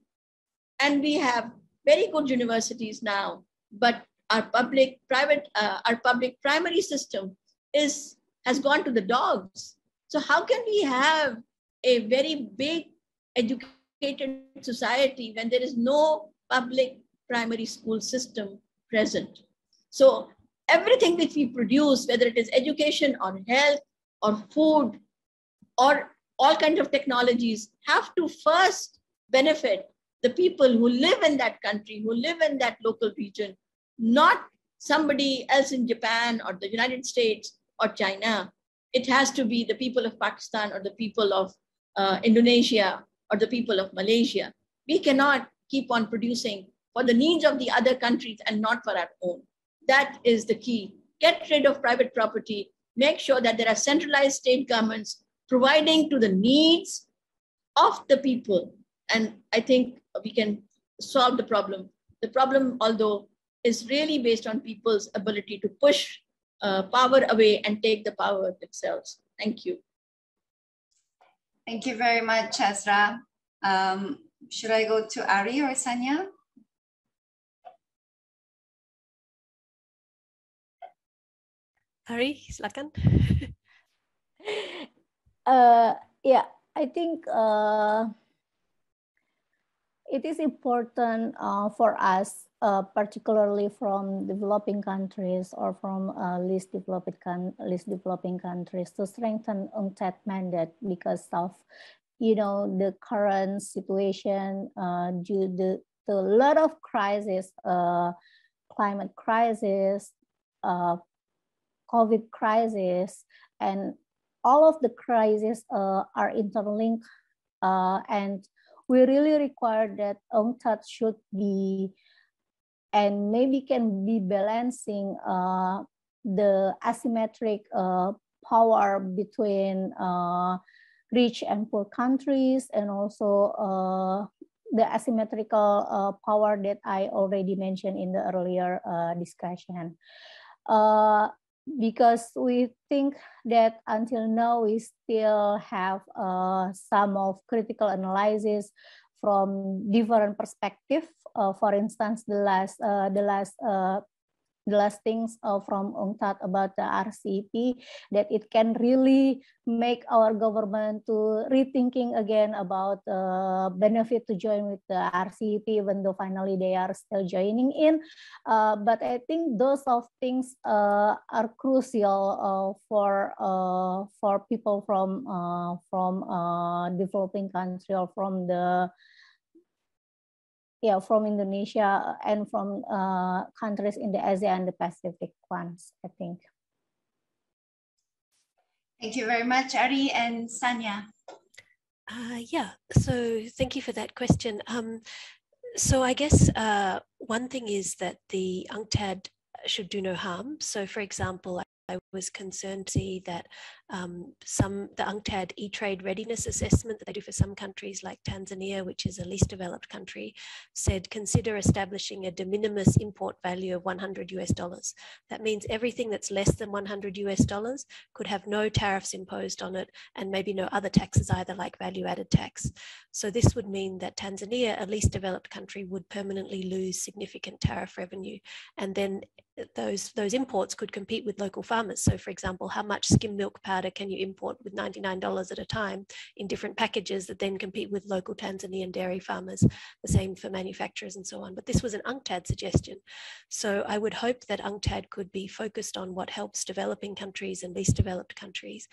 Speaker 4: And we have very good universities now, but our public private, uh, our public primary system is has gone to the dogs. So how can we have a very big educated society when there is no public primary school system present? So everything which we produce, whether it is education or health or food or all kinds of technologies, have to first benefit the people who live in that country, who live in that local region, not somebody else in Japan or the United States or China. It has to be the people of Pakistan or the people of uh, Indonesia or the people of Malaysia. We cannot keep on producing for the needs of the other countries and not for our own. That is the key. Get rid of private property. Make sure that there are centralized state governments providing to the needs of the people. And I think we can solve the problem. The problem, although, is really based on people's ability to push uh, power away and take the power themselves. Thank you.
Speaker 1: Thank you very much, Azra. Um, should I go to Ari or Sanya?
Speaker 3: Ari, silakan. <laughs>
Speaker 2: uh, yeah, I think uh, it is important uh, for us, uh, particularly from developing countries or from uh, least developed least developing countries, to strengthen UNCTAD mandate because of, you know, the current situation uh, due to, to a lot of crisis, uh, climate crisis, uh, COVID crisis, and all of the crises are interlinked and we really require that UNCTAD should be and maybe can be balancing uh, the asymmetric uh, power between uh, rich and poor countries and also uh, the asymmetrical uh, power that I already mentioned in the earlier uh, discussion because we think that until now we still have uh, some of critical analysis from different perspective. Uh, for instance, the last uh, the last uh, the last things uh, from UNCTAD about the RCEP that it can really make our government to rethinking again about the benefit to join with the RCEP, even though finally they are still joining in. Uh, but I think those of things uh, are crucial uh, for uh, for people from uh, from developing country or from the yeah, from Indonesia and from uh, countries in the Asia and the Pacific ones, I think.
Speaker 1: Thank you very much, Ari and Sanya.
Speaker 3: Uh, yeah, so thank you for that question. Um, so I guess uh, one thing is that the UNCTAD should do no harm. So for example, I was concerned to see that um, some the UNCTAD e-trade readiness assessment that they do for some countries like Tanzania, which is a least developed country, said consider establishing a de minimis import value of 100 US dollars. That means everything that's less than 100 US dollars could have no tariffs imposed on it and maybe no other taxes either like value added tax. So this would mean that Tanzania, a least developed country, would permanently lose significant tariff revenue. And then those, those imports could compete with local farmers. So for example, how much skim milk powder can you import with $99 at a time in different packages that then compete with local Tanzanian dairy farmers, the same for manufacturers and so on. But this was an UNCTAD suggestion. So I would hope that UNCTAD could be focused on what helps developing countries and least developed countries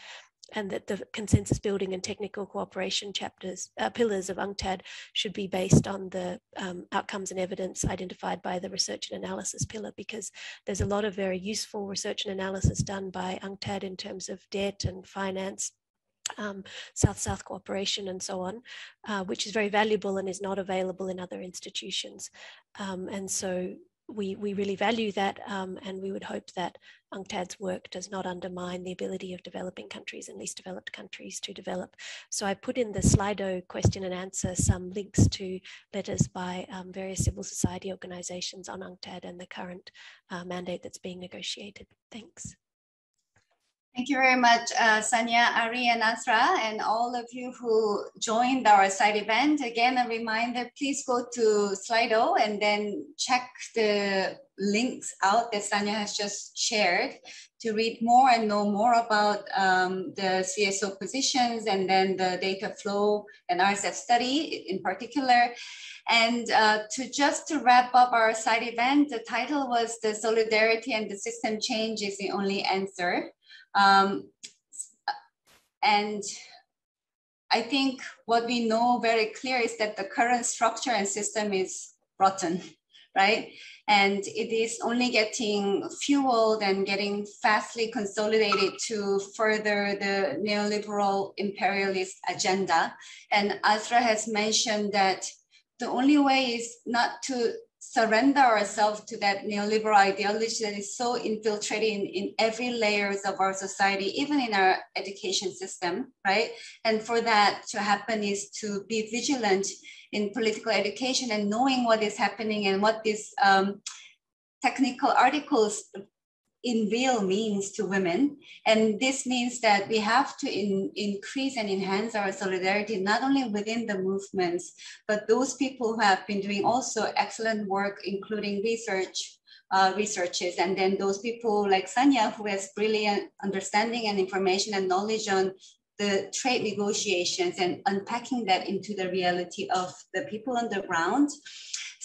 Speaker 3: and that the consensus building and technical cooperation chapters, uh, pillars of UNCTAD should be based on the um, outcomes and evidence identified by the research and analysis pillar, because there's a lot of very useful research and analysis done by UNCTAD in terms of debt and finance um, South-South cooperation and so on, uh, which is very valuable and is not available in other institutions. Um, and so we, we really value that um, and we would hope that UNCTAD's work does not undermine the ability of developing countries and least developed countries to develop. So I put in the Slido question and answer some links to letters by um, various civil society organizations on UNCTAD and the current uh, mandate that's being negotiated. Thanks.
Speaker 1: Thank you very much, uh, Sanya, Ari, and Azra, and all of you who joined our side event. Again, a reminder, please go to Slido and then check the links out that Sanya has just shared to read more and know more about um, the CSO positions and then the data flow and RSF study in particular. And uh, to just to wrap up our side event, the title was the solidarity and the system change is the only answer. Um, and I think what we know very clear is that the current structure and system is rotten, right? And it is only getting fueled and getting fastly consolidated to further the neoliberal imperialist agenda. And Azra has mentioned that the only way is not to surrender ourselves to that neoliberal ideology that is so infiltrated in, in every layers of our society, even in our education system, right? And for that to happen is to be vigilant in political education and knowing what is happening and what these um, technical articles in real means to women. And this means that we have to in, increase and enhance our solidarity, not only within the movements, but those people who have been doing also excellent work, including research, uh, researches, and then those people like Sanya, who has brilliant understanding and information and knowledge on the trade negotiations and unpacking that into the reality of the people on the ground.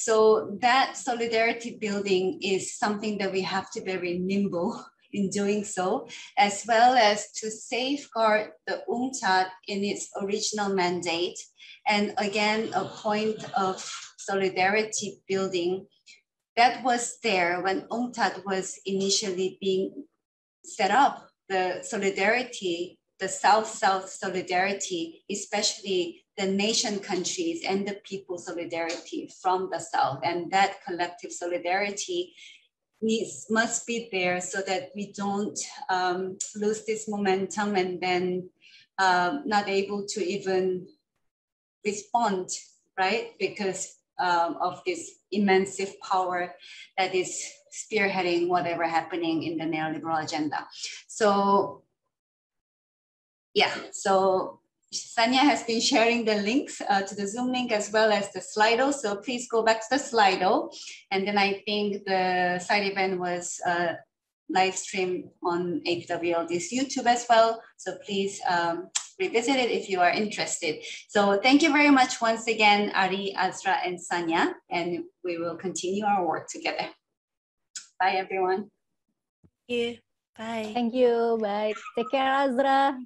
Speaker 1: So that solidarity building is something that we have to be very nimble <laughs> in doing so, as well as to safeguard the UNCTAD in its original mandate. And again, a point of solidarity building that was there when UNCTAD was initially being set up. The solidarity, the South-South solidarity, especially the nation countries and the people solidarity from the South. And that collective solidarity needs must be there so that we don't um, lose this momentum and then um, not able to even respond, right? Because um, of this immense power that is spearheading whatever happening in the neoliberal agenda. So yeah, so Sanya has been sharing the links uh, to the Zoom link as well as the Slido. So please go back to the Slido. And then I think the side event was uh, live streamed on APWLD's YouTube as well. So please um, revisit it if you are interested. So thank you very much once again, Ari, Azra, and Sanya. And we will continue our work together. Bye, everyone.
Speaker 3: Thank you. Bye.
Speaker 2: Thank you. Bye. Take care, Azra.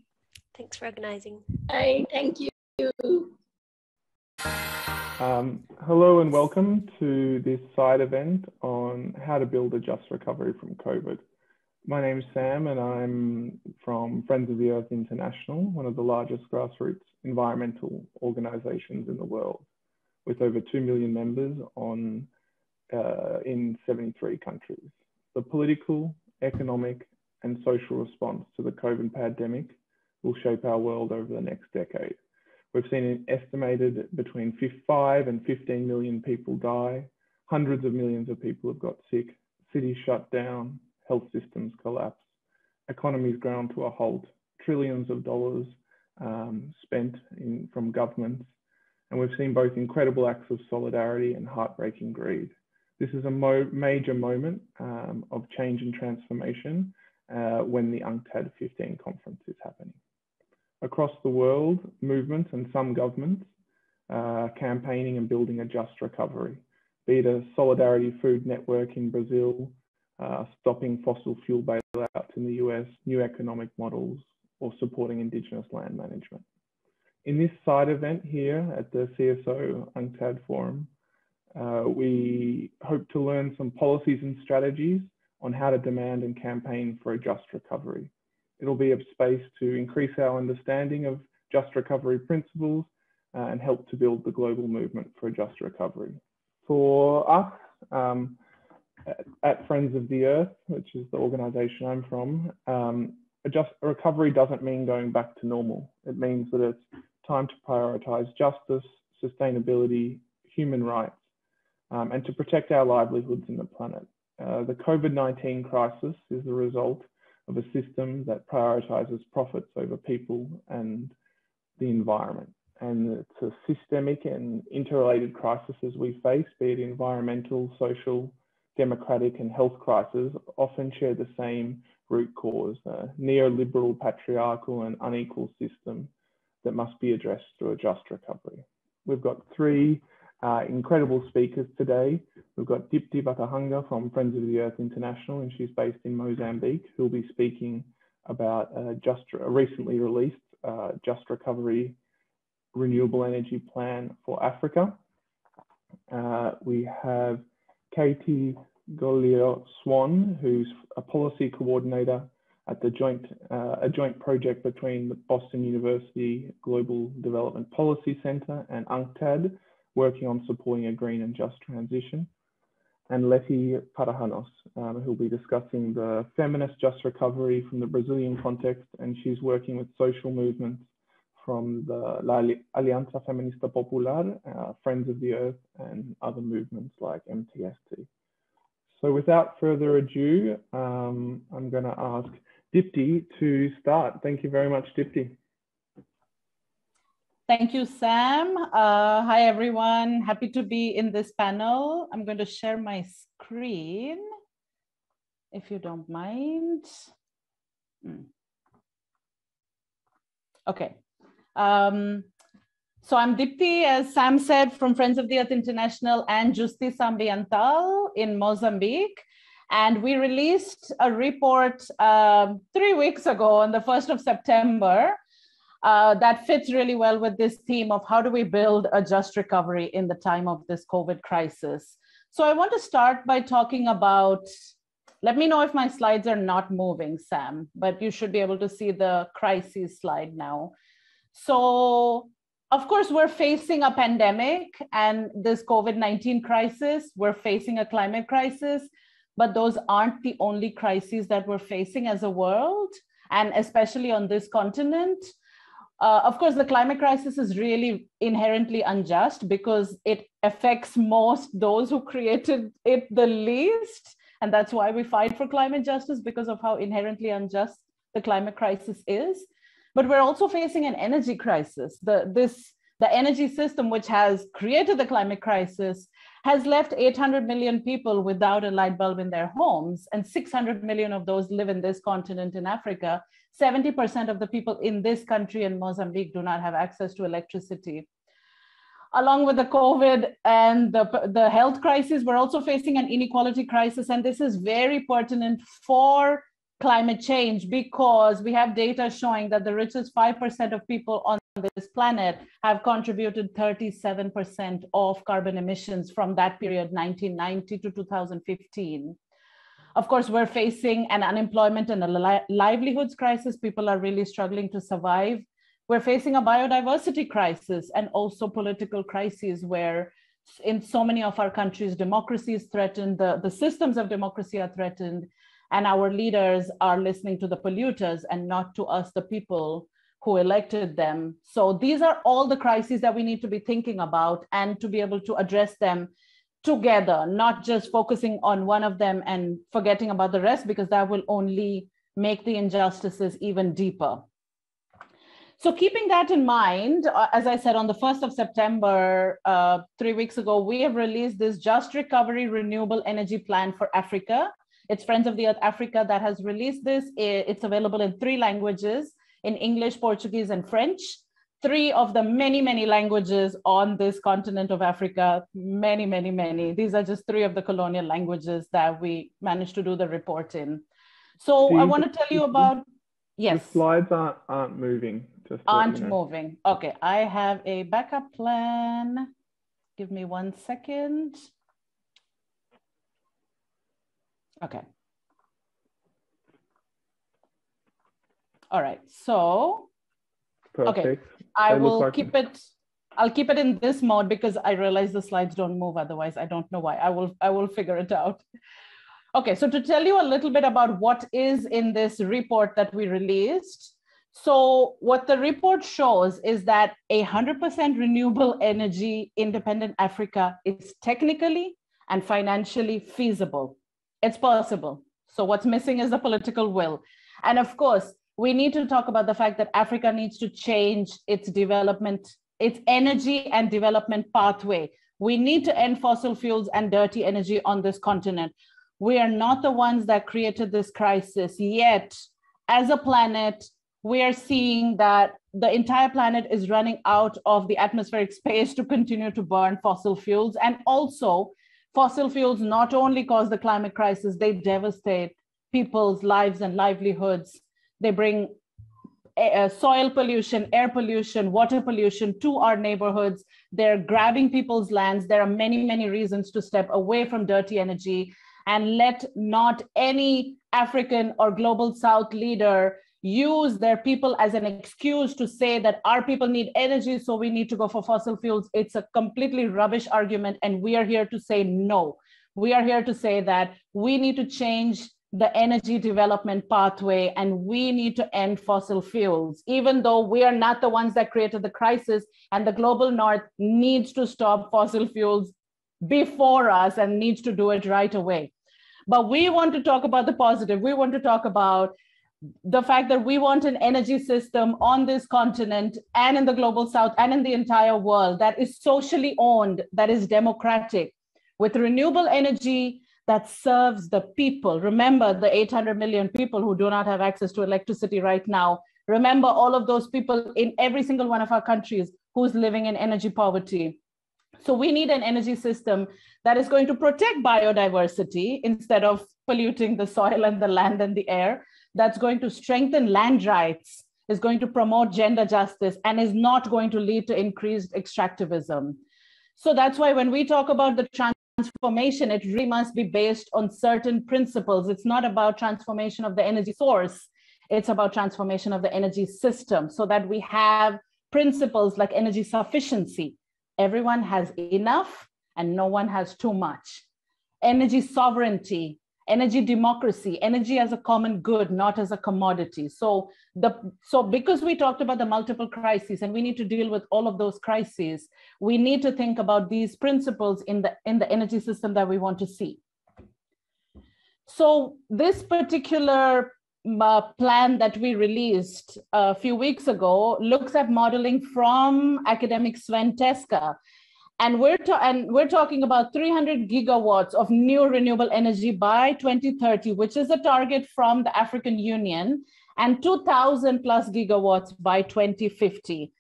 Speaker 3: Thanks for organizing.
Speaker 4: Hi, thank you.
Speaker 5: Um, hello and welcome to this side event on how to build a just recovery from COVID. My name is Sam and I'm from Friends of the Earth International, one of the largest grassroots environmental organizations in the world, with over 2 million members on, uh, in 73 countries. The political, economic, and social response to the COVID pandemic will shape our world over the next decade. We've seen an estimated between 5 and 15 million people die. Hundreds of millions of people have got sick. Cities shut down. Health systems collapse. Economies ground to a halt. Trillions of dollars um, spent in, from governments. And we've seen both incredible acts of solidarity and heartbreaking greed. This is a mo major moment um, of change and transformation uh, when the UNCTAD 15 conference is happening across the world, movements and some governments uh, campaigning and building a just recovery, be it a solidarity food network in Brazil, uh, stopping fossil fuel bailouts in the US, new economic models, or supporting Indigenous land management. In this side event here at the CSO UNCTAD Forum, uh, we hope to learn some policies and strategies on how to demand and campaign for a just recovery. It'll be a space to increase our understanding of just recovery principles uh, and help to build the global movement for just recovery. For us, um, at, Friends of the Earth, which is the organization I'm from, um, a just recovery doesn't mean going back to normal. It means that it's time to prioritize justice, sustainability, human rights, um, and to protect our livelihoods and the planet. Uh, the COVID-19 crisis is the result of a system that prioritizes profits over people and the environment. And it's a systemic and interrelated crisis we face, be it environmental, social, democratic, and health crises, often share the same root cause, a neoliberal, patriarchal, and unequal system that must be addressed through a just recovery. We've got three uh, incredible speakers today. We've got Dipti Bhatnagar from Friends of the Earth International, and she's based in Mozambique, who'll be speaking about a, just, a recently released uh, Just Recovery Renewable Energy Plan for Africa. Uh, we have Katie Golio Swan, who's a policy coordinator at the joint, uh, a joint project between the Boston University Global Development Policy Center and UNCTAD, working on supporting a green and just transition. And Letty Paranhos, um, who'll be discussing the feminist just recovery from the Brazilian context, and she's working with social movements from the La Alianza Feminista Popular, uh, Friends of the Earth, and other movements like MTST. So without further ado, um, I'm going to ask Dipti to start. Thank you very much, Dipti.
Speaker 6: Thank you, Sam. Uh, hi, everyone. Happy to be in this panel. I'm going to share my screen, if you don't mind. Hmm. Okay. Um, so I'm Dipti, as Sam said, from Friends of the Earth International and Justiça Ambiental in Mozambique. And we released a report um, three weeks ago on the 1st of September uh, that fits really well with this theme of how do we build a just recovery in the time of this COVID crisis. So I want to start by talking about, let me know if my slides are not moving, Sam, but you should be able to see the crises slide now. So of course, we're facing a pandemic and this COVID 19 crisis. We're facing a climate crisis but those aren't the only crises that we're facing as a world, and especially on this continent. Uh, of course, the climate crisis is really inherently unjust because it affects most those who created it the least. And that's why we fight for climate justice because of how inherently unjust the climate crisis is. But we're also facing an energy crisis. The, this, the energy system, which has created the climate crisis, has left 800 million people without a light bulb in their homes, and 600 million of those live in this continent in Africa. 70% of the people in this country in Mozambique do not have access to electricity. Along with the COVID and the, the health crisis, we're also facing an inequality crisis, and this is very pertinent for climate change because we have data showing that the richest 5% of people on this planet have contributed 37% of carbon emissions from that period, 1990 to 2015. Of course, we're facing an unemployment and a li livelihoods crisis. People are really struggling to survive. We're facing a biodiversity crisis and also political crises where in so many of our countries, democracy is threatened, the, the systems of democracy are threatened, and our leaders are listening to the polluters and not to us, the people who elected them. So these are all the crises that we need to be thinking about and to be able to address them together, not just focusing on one of them and forgetting about the rest, because that will only make the injustices even deeper. So keeping that in mind, uh, as I said, on the 1st of September, uh, three weeks ago, we have released this Just Recovery Renewable Energy Plan for Africa. It's Friends of the Earth Africa that has released this. It's available in three languages in English, Portuguese, and French. Three of the many, many languages on this continent of Africa, many, many, many. These are just three of the colonial languages that we managed to do the report in. So I want to tell you about, yes.
Speaker 5: The slides aren't, aren't moving.
Speaker 6: Just aren't you know. moving. Okay, I have a backup plan. Give me one second. Okay. All right, so, Perfect. okay, I will keep it, I'll keep it in this mode because I realize the slides don't move otherwise. I don't know why, I will, I will figure it out. Okay, so to tell you a little bit about what is in this report that we released. So what the report shows is that a 100% renewable energy independent Africa is technically and financially feasible. It's possible. So what's missing is the political will. And of course, we need to talk about the fact that Africa needs to change its development, its energy and development pathway. We need to end fossil fuels and dirty energy on this continent. We are not the ones that created this crisis, yet, as a planet, we are seeing that the entire planet is running out of the atmospheric space to continue to burn fossil fuels. And also, fossil fuels not only cause the climate crisis, they devastate people's lives and livelihoods. They bring uh, soil pollution, air pollution, water pollution to our neighborhoods. They're grabbing people's lands. There are many, many reasons to step away from dirty energy and let not any African or global South leader use their people as an excuse to say that our people need energy, so we need to go for fossil fuels. It's a completely rubbish argument. And we are here to say no. We are here to say that we need to change the energy development pathway and we need to end fossil fuels, even though we are not the ones that created the crisis and the global north needs to stop fossil fuels before us and needs to do it right away. But we want to talk about the positive. We want to talk about the fact that we want an energy system on this continent and in the global south and in the entire world that is socially owned, that is democratic, with renewable energy that serves the people. Remember the 800 million people who do not have access to electricity right now. Remember all of those people in every single one of our countries who's living in energy poverty. So we need an energy system that is going to protect biodiversity instead of polluting the soil and the land and the air, that's going to strengthen land rights, is going to promote gender justice, and is not going to lead to increased extractivism. So that's why when we talk about the transformation, it really must be based on certain principles. It's not about transformation of the energy source, it's about transformation of the energy system so that we have principles like energy sufficiency. Everyone has enough and no one has too much. Energy sovereignty, energy democracy, energy as a common good, not as a commodity. So the so because we talked about the multiple crises and we need to deal with all of those crises, we need to think about these principles in the in the energy system that we want to see. So this particular uh, plan that we released a few weeks ago looks at modeling from academic Sven Teske and we're ta- and we're talking about 300 gigawatts of new renewable energy by 2030 which is a target from the african union and 2000 plus gigawatts by 2050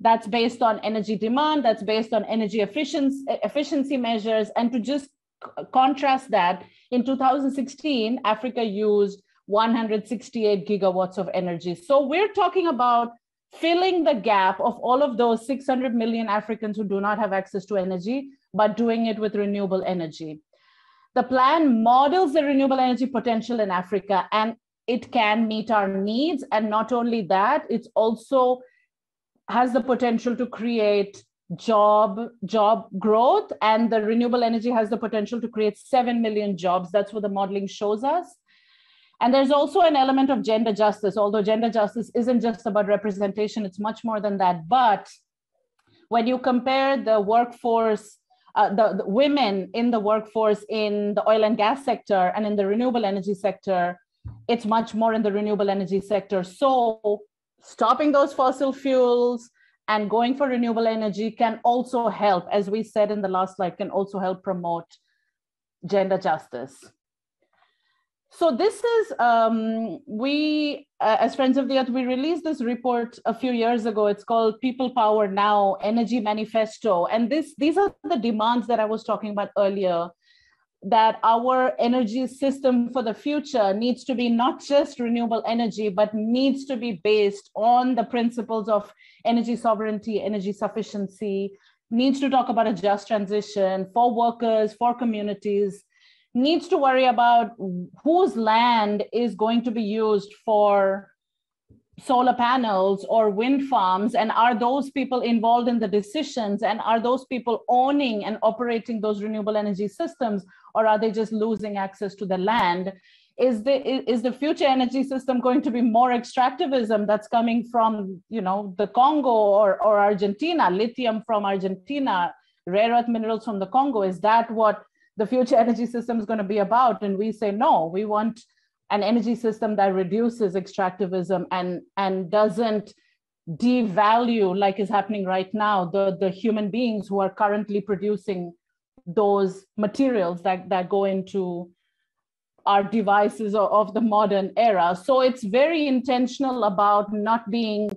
Speaker 6: that's based on energy demand that's based on energy efficiency efficiency measures and to just c- contrast that in 2016 africa used 168 gigawatts of energy. So we're talking about filling the gap of all of those 600 million Africans who do not have access to energy, but doing it with renewable energy. The plan models the renewable energy potential in Africa and it can meet our needs. And not only that, it also has the potential to create job job growth and the renewable energy has the potential to create 7 million jobs that's what the modeling shows us and there's also an element of gender justice, although gender justice isn't just about representation, it's much more than that. But when you compare the workforce, uh, the, the women in the workforce in the oil and gas sector and in the renewable energy sector, it's much more in the renewable energy sector. So stopping those fossil fuels and going for renewable energy can also help, as we said in the last slide, can also help promote gender justice so this is um, we uh, as friends of the earth we released this report a few years ago. It's called people power now energy manifesto. And this these are the demands that i was talking about earlier that our energy system for the future needs to be not just renewable energy but needs to be based on the principles of energy sovereignty energy sufficiency needs to talk about a just transition for workers for communities needs to worry about whose land is going to be used for solar panels or wind farms and are those people involved in the decisions and are those people owning and operating those renewable energy systems or are they just losing access to the land? Is the is the future energy system going to be more extractivism that's coming from you know the congo or, or argentina lithium from argentina rare earth minerals from the congo? Is that what the future energy system is going to be about. And we say, no, we want an energy system that reduces extractivism and, and doesn't devalue, like is happening right now, the, the human beings who are currently producing those materials that, that go into our devices of, the modern era. So it's very intentional about not being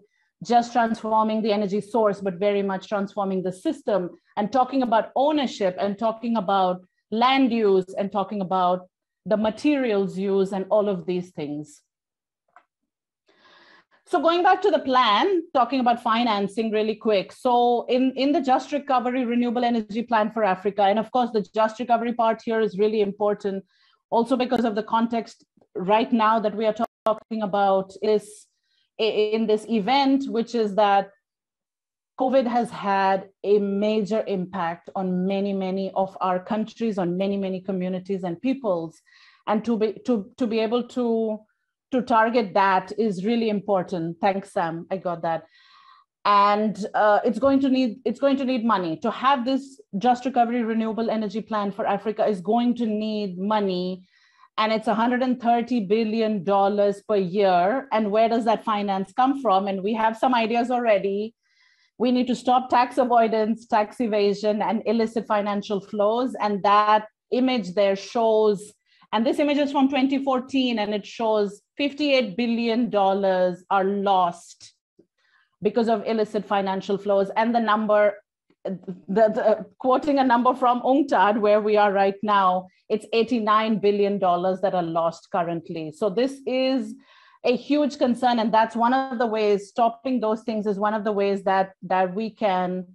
Speaker 6: just transforming the energy source, but very much transforming the system and talking about ownership and talking about land use and talking about the materials used and all of these things. So going back to the plan, talking about financing really quick. So in, in the Just Recovery Renewable Energy Plan for Africa, and of course the Just Recovery part here is really important also because of the context right now that we are talking about is in this event, which is that COVID has had a major impact on many, many of our countries, on many, many communities and peoples. And to be to, to be able to, to target that is really important. Thanks, Sam. I got that. And uh, it's going to need it's going to need money to have this just recovery renewable energy plan for Africa is going to need money and it's 130 billion dollars per year and where does that finance come from and we have some ideas already we need to stop tax avoidance tax evasion and illicit financial flows and that image there shows and this image is from 2014 and it shows 58 billion dollars are lost because of illicit financial flows and the number the, the, quoting a number from UNCTAD, where we are right now, it's $89 billion that are lost currently. So this is a huge concern. And that's one of the ways, stopping those things is one of the ways that, that we can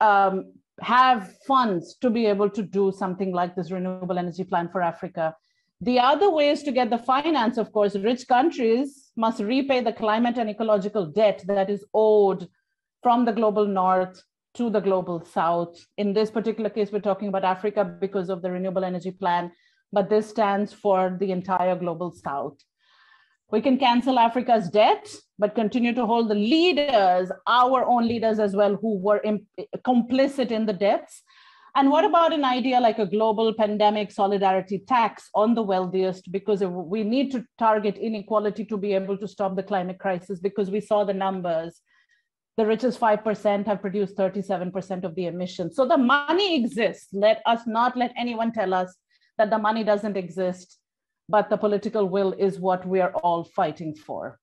Speaker 6: um, have funds to be able to do something like this renewable energy plan for Africa. The other way is to get the finance, of course, rich countries must repay the climate and ecological debt that is owed from the global north to the global south. In this particular case, we're talking about Africa because of the renewable energy plan, but this stands for the entire global south. We can cancel Africa's debt, but continue to hold the leaders, our own leaders as well, who were complicit in the debts. And what about an idea like a global pandemic solidarity tax on the wealthiest? Because we need to target inequality to be able to stop the climate crisis, because we saw the numbers the richest 5% have produced 37% of the emissions. So the money exists. Let us not let anyone tell us that the money doesn't exist, but the political will is what we are all fighting for.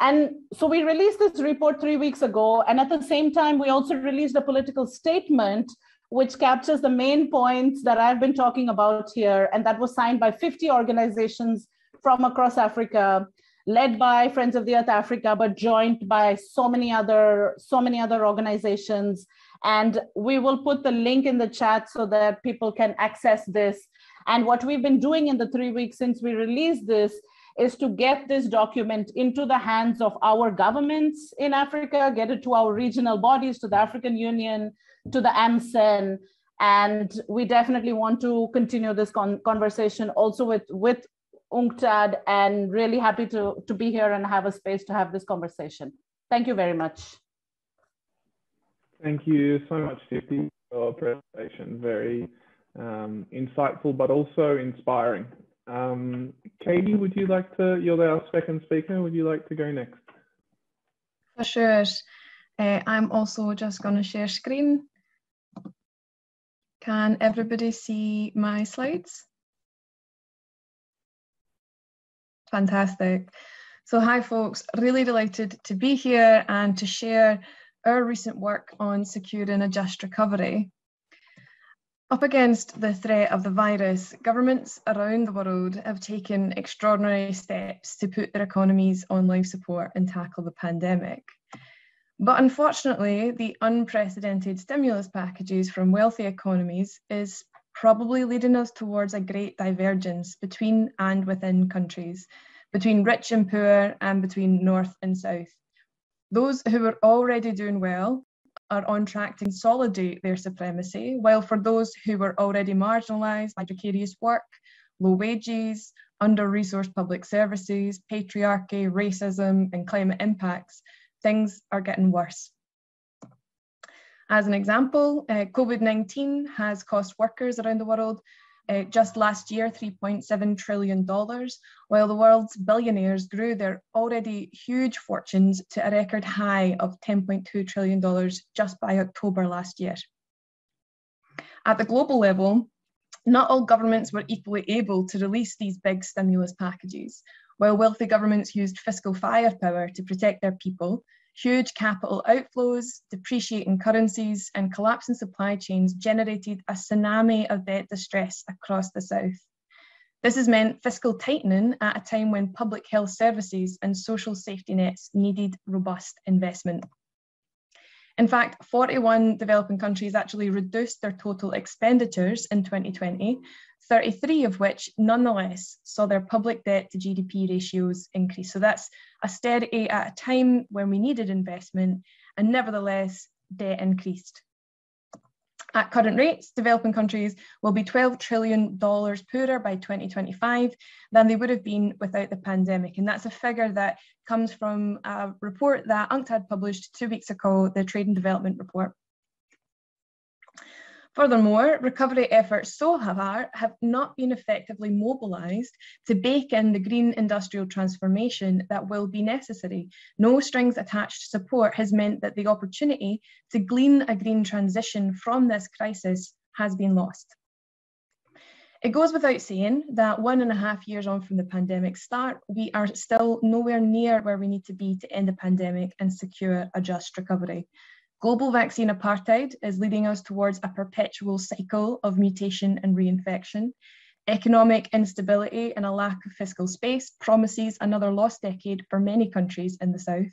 Speaker 6: And so we released this report three weeks ago. And at the same time, we also released a political statement which captures the main points that I've been talking about here. And that was signed by 50 organizations from across Africa led by Friends of the Earth Africa, but joined by so many other so many other organizations. And we will put the link in the chat so that people can access this. And what we've been doing in the three weeks since we released this is to get this document into the hands of our governments in Africa, get it to our regional bodies, to the African Union, to the AMCEN. And we definitely want to continue this con conversation also with, with UNCTAD and really happy to, to be here and have a space to have this conversation. Thank you very much.
Speaker 5: Thank you so much, Dipti, for your presentation. Very um, insightful, but also inspiring. Um, Katie, would you like to, you're our second speaker, would you like to go next?
Speaker 7: For sure. Uh, I'm also just going to share screen. Can everybody see my slides? Fantastic. So hi folks, really delighted to be here and to share our recent work on securing a just recovery. Up against the threat of the virus, governments around the world have taken extraordinary steps to put their economies on life support and tackle the pandemic. But unfortunately, the unprecedented stimulus packages from wealthy economies is probably leading us towards a great divergence between and within countries, between rich and poor, and between north and south. Those who are already doing well are on track to consolidate their supremacy, while for those who were already marginalised by precarious work, low wages, under resourced public services, patriarchy, racism, and climate impacts, things are getting worse. As an example, uh, COVID 19 has cost workers around the world uh, just last year, $3.7 trillion, while the world's billionaires grew their already huge fortunes to a record high of $10.2 trillion just by October last year. At the global level, not all governments were equally able to release these big stimulus packages. While wealthy governments used fiscal firepower to protect their people, huge capital outflows, depreciating currencies, and collapsing supply chains generated a tsunami of debt distress across the South. This has meant fiscal tightening at a time when public health services and social safety nets needed robust investment. In fact, 41 developing countries actually reduced their total expenditures in 2020, 33 of which nonetheless saw their public debt to GDP ratios increase. So that's austerity at a time when we needed investment, and nevertheless, debt increased. At current rates, developing countries will be $12 trillion poorer by 2025 than they would have been without the pandemic. And that's a figure that comes from a report that UNCTAD published two weeks ago, the Trade and Development Report. Furthermore, recovery efforts so far have not been effectively mobilised to bake in the green industrial transformation that will be necessary. No strings attached support has meant that the opportunity to glean a green transition from this crisis has been lost. It goes without saying that one and a half years on from the pandemic start, we are still nowhere near where we need to be to end the pandemic and secure a just recovery. Global vaccine apartheid is leading us towards a perpetual cycle of mutation and reinfection. Economic instability and a lack of fiscal space promises another lost decade for many countries in the South.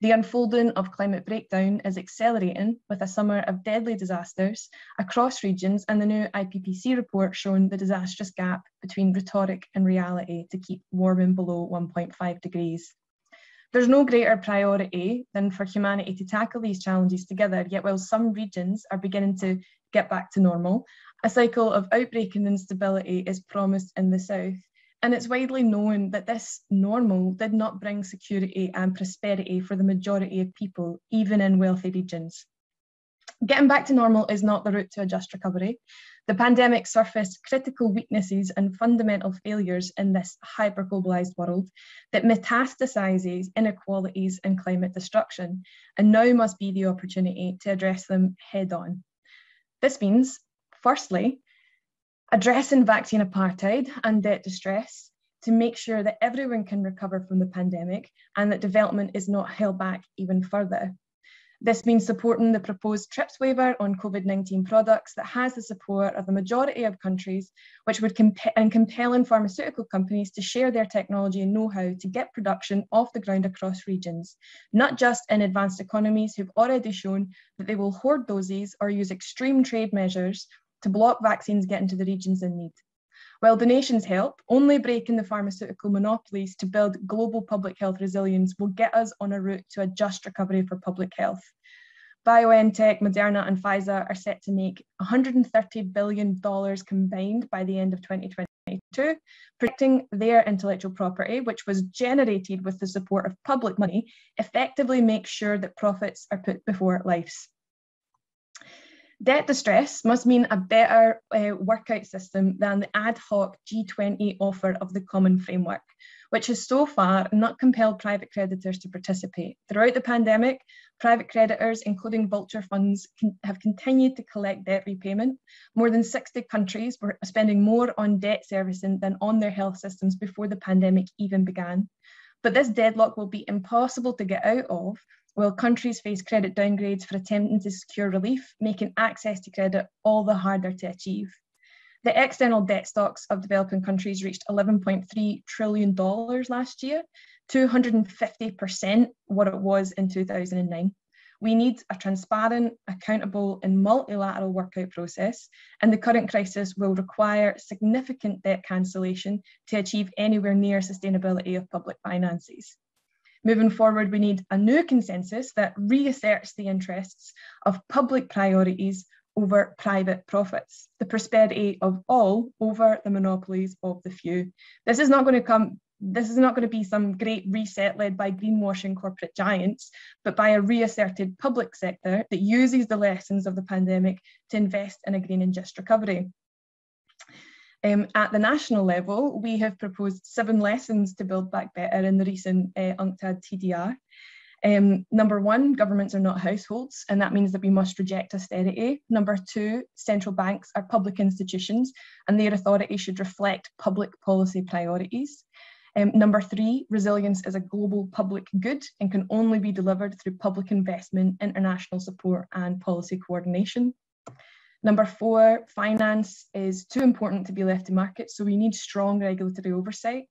Speaker 7: The unfolding of climate breakdown is accelerating with a summer of deadly disasters across regions and the new IPCC report showing the disastrous gap between rhetoric and reality to keep warming below 1.5 degrees. There's no greater priority than for humanity to tackle these challenges together, yet while some regions are beginning to get back to normal, a cycle of outbreak and instability is promised in the south. And it's widely known that this normal did not bring security and prosperity for the majority of people, even in wealthy regions. Getting back to normal is not the route to a just recovery. The pandemic surfaced critical weaknesses and fundamental failures in this hyper-globalized world that metastasizes inequalities and climate destruction, and now must be the opportunity to address them head on. This means, firstly, addressing vaccine apartheid and debt distress to make sure that everyone can recover from the pandemic and that development is not held back even further. This means supporting the proposed TRIPS waiver on COVID-19 products that has the support of the majority of countries, which would comp and compelling pharmaceutical companies to share their technology and know-how to get production off the ground across regions, not just in advanced economies who've already shown that they will hoard doses or use extreme trade measures to block vaccines getting to the regions in need. While donations help, only breaking the pharmaceutical monopolies to build global public health resilience will get us on a route to a just recovery for public health. BioNTech, Moderna, and Pfizer are set to make $130 billion combined by the end of 2022, protecting their intellectual property, which was generated with the support of public money, effectively makes sure that profits are put before lives. Debt distress must mean a better uh, workout system than the ad hoc G20 offer of the Common Framework, which has so far not compelled private creditors to participate. Throughout the pandemic, private creditors, including vulture funds, have continued to collect debt repayment. More than 60 countries were spending more on debt servicing than on their health systems before the pandemic even began. But this deadlock will be impossible to get out of while countries face credit downgrades for attempting to secure relief, making access to credit all the harder to achieve. The external debt stocks of developing countries reached $11.3 trillion last year, 250% what it was in 2009. We need a transparent, accountable, and multilateral workout process, and the current crisis will require significant debt cancellation to achieve anywhere near sustainability of public finances. Moving forward, we need a new consensus that reasserts the interests of public priorities over private profits, the prosperity of all over the monopolies of the few. This is not going to come this is not going to be some great reset led by greenwashing corporate giants, but by a reasserted public sector that uses the lessons of the pandemic to invest in a green and just recovery. Um, at the national level, we have proposed seven lessons to build back better in the recent uh, UNCTAD TDR. Um, number one, governments are not households, and that means that we must reject austerity. Number two, central banks are public institutions, and their authority should reflect public policy priorities. Um, number three, resilience is a global public good and can only be delivered through public investment, international support, and policy coordination. Number four, finance is too important to be left to market, so we need strong regulatory oversight.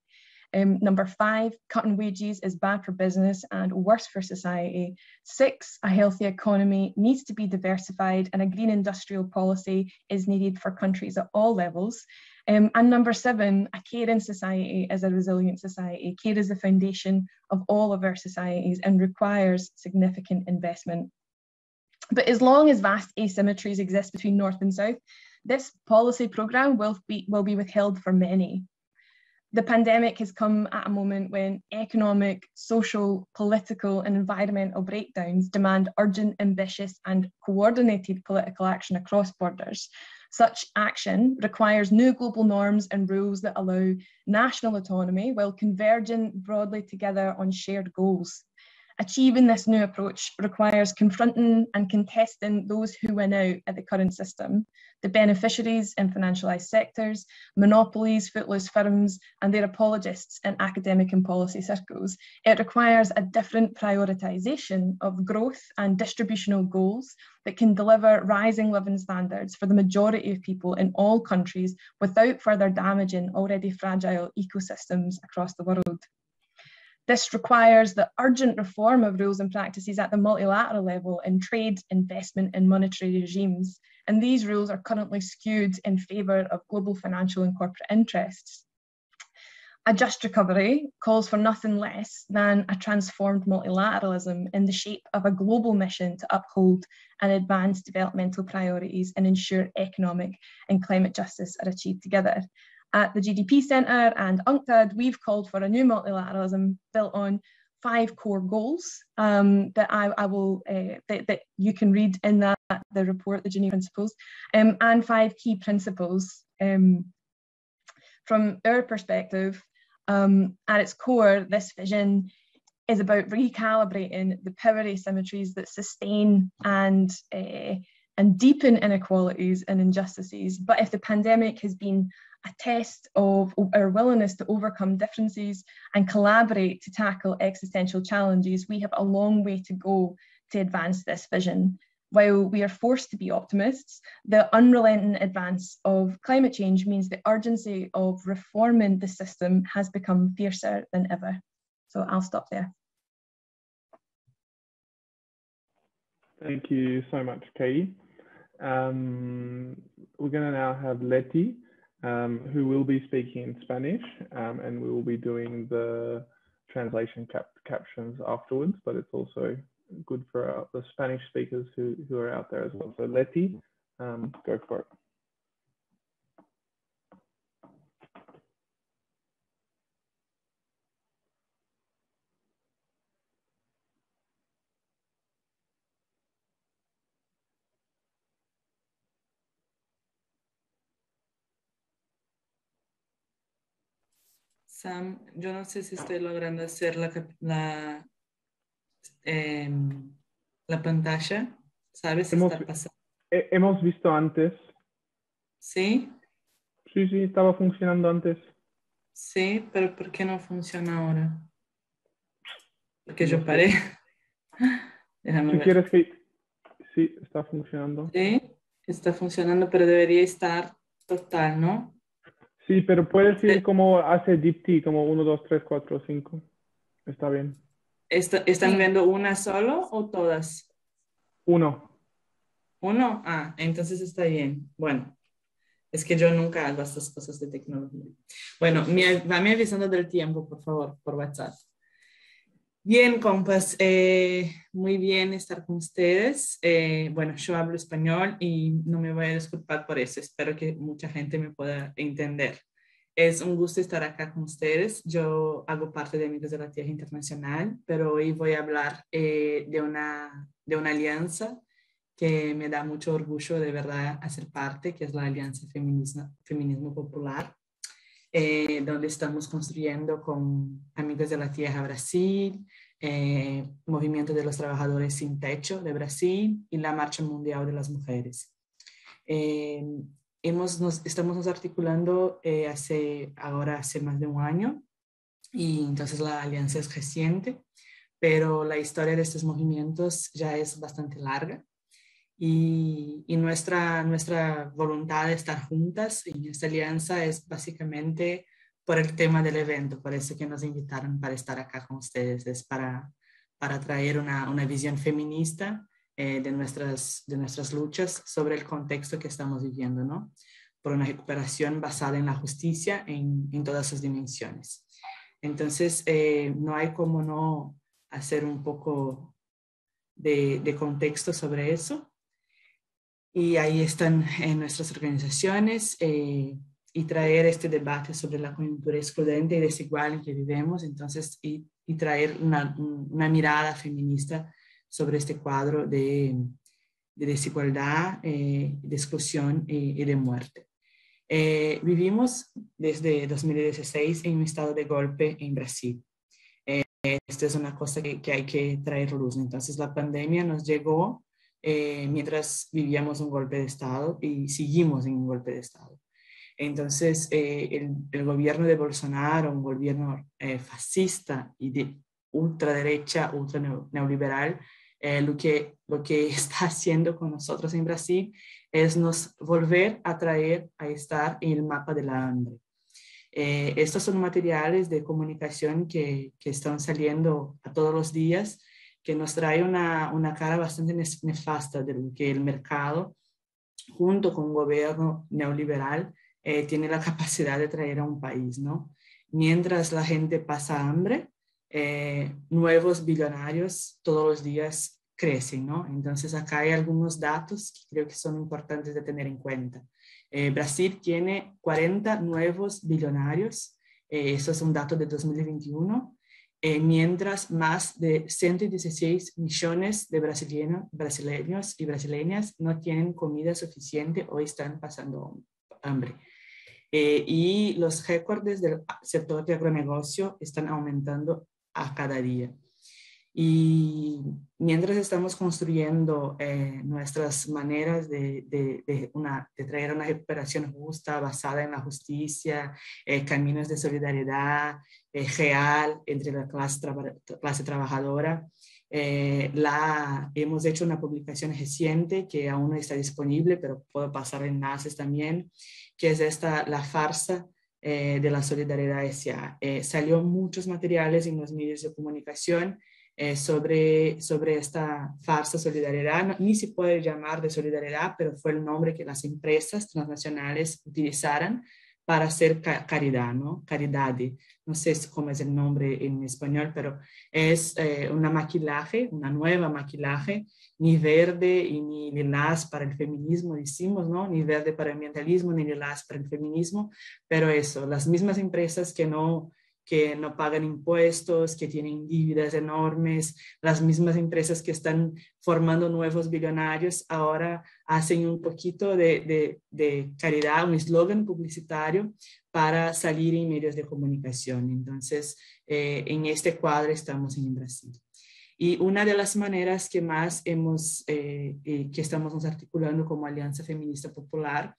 Speaker 7: Um, number five, cutting wages is bad for business and worse for society. Six, a healthy economy needs to be diversified and a green industrial policy is needed for countries at all levels. Um, and number seven, a caring society is a resilient society. Care is the foundation of all of our societies and requires significant investment. But as long as vast asymmetries exist between North and South, this policy programme will be, will be withheld for many the pandemic has come at a moment when economic, social, political, and environmental breakdowns demand urgent, ambitious, and coordinated political action across borders. Such action requires new global norms and rules that allow national autonomy while converging broadly together on shared goals. Achieving this new approach requires confronting and contesting those who win out at the current system, the beneficiaries in financialised sectors, monopolies, footloose firms, and their apologists in academic and policy circles. It requires a different prioritisation of growth and distributional goals that can deliver rising living standards for the majority of people in all countries without further damaging already fragile ecosystems across the world. This requires the urgent reform of rules and practices at the multilateral level in trade, investment, and monetary regimes. And these rules are currently skewed in favour of global financial and corporate interests. A just recovery calls for nothing less than a transformed multilateralism in the shape of a global mission to uphold and advance developmental priorities and ensure economic and climate justice are achieved together at the GDP Centre and UNCTAD, we've called for a new multilateralism built on five core goals um, that I, I will uh, that, that, you can read in that the report, the Geneva Principles, um, and five key principles. Um, from our perspective, um, at its core, this vision is about recalibrating the power asymmetries that sustain and uh, and deepen inequalities and injustices. But if the pandemic has been a test of our willingness to overcome differences and collaborate to tackle existential challenges, we have a long way to go to advance this vision. While we are forced to be optimists, the unrelenting advance of climate change means the urgency of reforming the system has become fiercer than ever. So I'll stop there.
Speaker 5: Thank you so much, Katie. Um, we're going to now have Letty um, who will be speaking in Spanish, um, and we will be doing the translation cap captions afterwards, but it's also good for our, the Spanish speakers who, who are out there as well. So Letty, um, go for it.
Speaker 8: Sam, yo no sé si estoy logrando hacer la, la, em, la pantalla. ¿Sabes?
Speaker 5: Hemos, hemos visto antes.
Speaker 8: ¿Sí?
Speaker 5: Sí, sí, estaba funcionando antes.
Speaker 8: Sí, pero ¿por qué no funciona ahora? Porque yo paré. <laughs>
Speaker 5: Déjame si quieres que... Sí, está funcionando.
Speaker 8: Sí, está funcionando, pero debería estar total, ¿no?
Speaker 5: Sí, pero puedes ir como hace DeepT, como 1, 2, 3, 4, 5. Está bien.
Speaker 8: ¿Están viendo una solo o todas?
Speaker 5: Uno.
Speaker 8: ¿Uno? Ah, entonces está bien. Bueno, es que yo nunca hago estas cosas de tecnología. Bueno, me, me avisando del tiempo, por favor, por WhatsApp. Bien, compas, eh, muy bien estar con ustedes. Eh, bueno, yo hablo español y no me voy a disculpar por eso. Espero que mucha gente me pueda entender. Es un gusto estar acá con ustedes. Yo hago parte de Amigos de la Tierra Internacional, pero hoy voy a hablar eh, de, una, de una alianza que me da mucho orgullo de verdad hacer parte, que es la Alianza Feminismo, Feminismo Popular, eh, donde estamos construyendo con Amigos de la Tierra Brasil, eh, Movimiento de los Trabajadores Sin Techo de Brasil y la Marcha Mundial de las Mujeres. Eh, hemos, nos, estamos nos articulando hace, ahora hace más de un año y entonces la alianza es reciente, pero la historia de estos movimientos ya es bastante larga y, y, nuestra, nuestra voluntad de estar juntas en esta alianza es básicamente por el tema del evento. Parece que nos invitaron para estar acá con ustedes, es para, para traer una, una visión feminista eh, de, nuestras, de nuestras luchas sobre el contexto que estamos viviendo, ¿no? Por una recuperación basada en la justicia en, en todas sus dimensiones. Entonces, eh, no hay como no hacer un poco de, de contexto sobre eso. Y ahí están en nuestras organizaciones eh, y traer este debate sobre la coyuntura excludente y desigual en que vivimos, entonces, y, y traer una, una, mirada feminista sobre este cuadro de, de desigualdad, eh, de exclusión y, y de muerte. Eh, vivimos desde 2016 en un estado de golpe en Brasil. Eh, esta es una cosa que, que, hay que traer luz. Entonces, la pandemia nos llegó eh, mientras vivíamos un golpe de Estado y seguimos en un golpe de Estado. Entonces, eh, el, el, gobierno de Bolsonaro, un gobierno eh, fascista y de ultraderecha, ultra neoliberal, eh, lo, que, lo que <laughs> está haciendo con nosotros en Brasil es nos volver a traer a estar en el mapa de la hambre. Eh, estos son materiales de comunicación que, que, están saliendo a todos los días que nos trae una, una cara bastante nefasta de lo que el mercado, junto con un gobierno neoliberal, eh, tiene la <laughs> capacidad de traer a un país, ¿no? Mientras la gente pasa hambre, eh, nuevos billonarios todos los días crecen, ¿no? Entonces acá hay algunos datos que creo que son importantes de tener en cuenta. Eh, Brasil tiene 40 nuevos billonarios, eh, eso es un dato de 2021, eh, mientras más de 116 millones de brasileños, brasileños y brasileñas no tienen comida suficiente o están pasando hambre. Eh, y los récords del sector de agronegocio están aumentando a cada día. Y mientras estamos construyendo eh, nuestras maneras de, de, de, una, de, traer una recuperación justa basada en la justicia, eh, caminos de solidaridad eh, real entre la clase, tra clase trabajadora, eh, la, hemos hecho una publicación reciente que aún no está disponible, pero puedo pasar enlaces también, que es esta, la farsa eh, de la solidaridad SA. Eh, salió muchos materiales en los medios de comunicación eh, sobre, sobre esta farsa solidaridad. No, ni se puede llamar de solidaridad, pero fue el nombre que las empresas transnacionales utilizaron para hacer caridad, ¿no? Caridad. No sé cómo es el nombre en español, pero es eh, una maquillaje, una nueva maquillaje, ni verde y ni lilás para el feminismo, decimos, ¿no? Ni verde para el ambientalismo, ni lilás para el feminismo, pero eso, las mismas empresas que no que no pagan impuestos, que tienen dívidas enormes, las mismas empresas que están formando nuevos billonarios, ahora hacen un poquito de, de, de caridad, un eslogan publicitario para salir en medios de comunicación. Entonces, eh, en este cuadro estamos en Brasil. Y una de las maneras que más hemos, eh, eh, que estamos nos articulando como Alianza Feminista Popular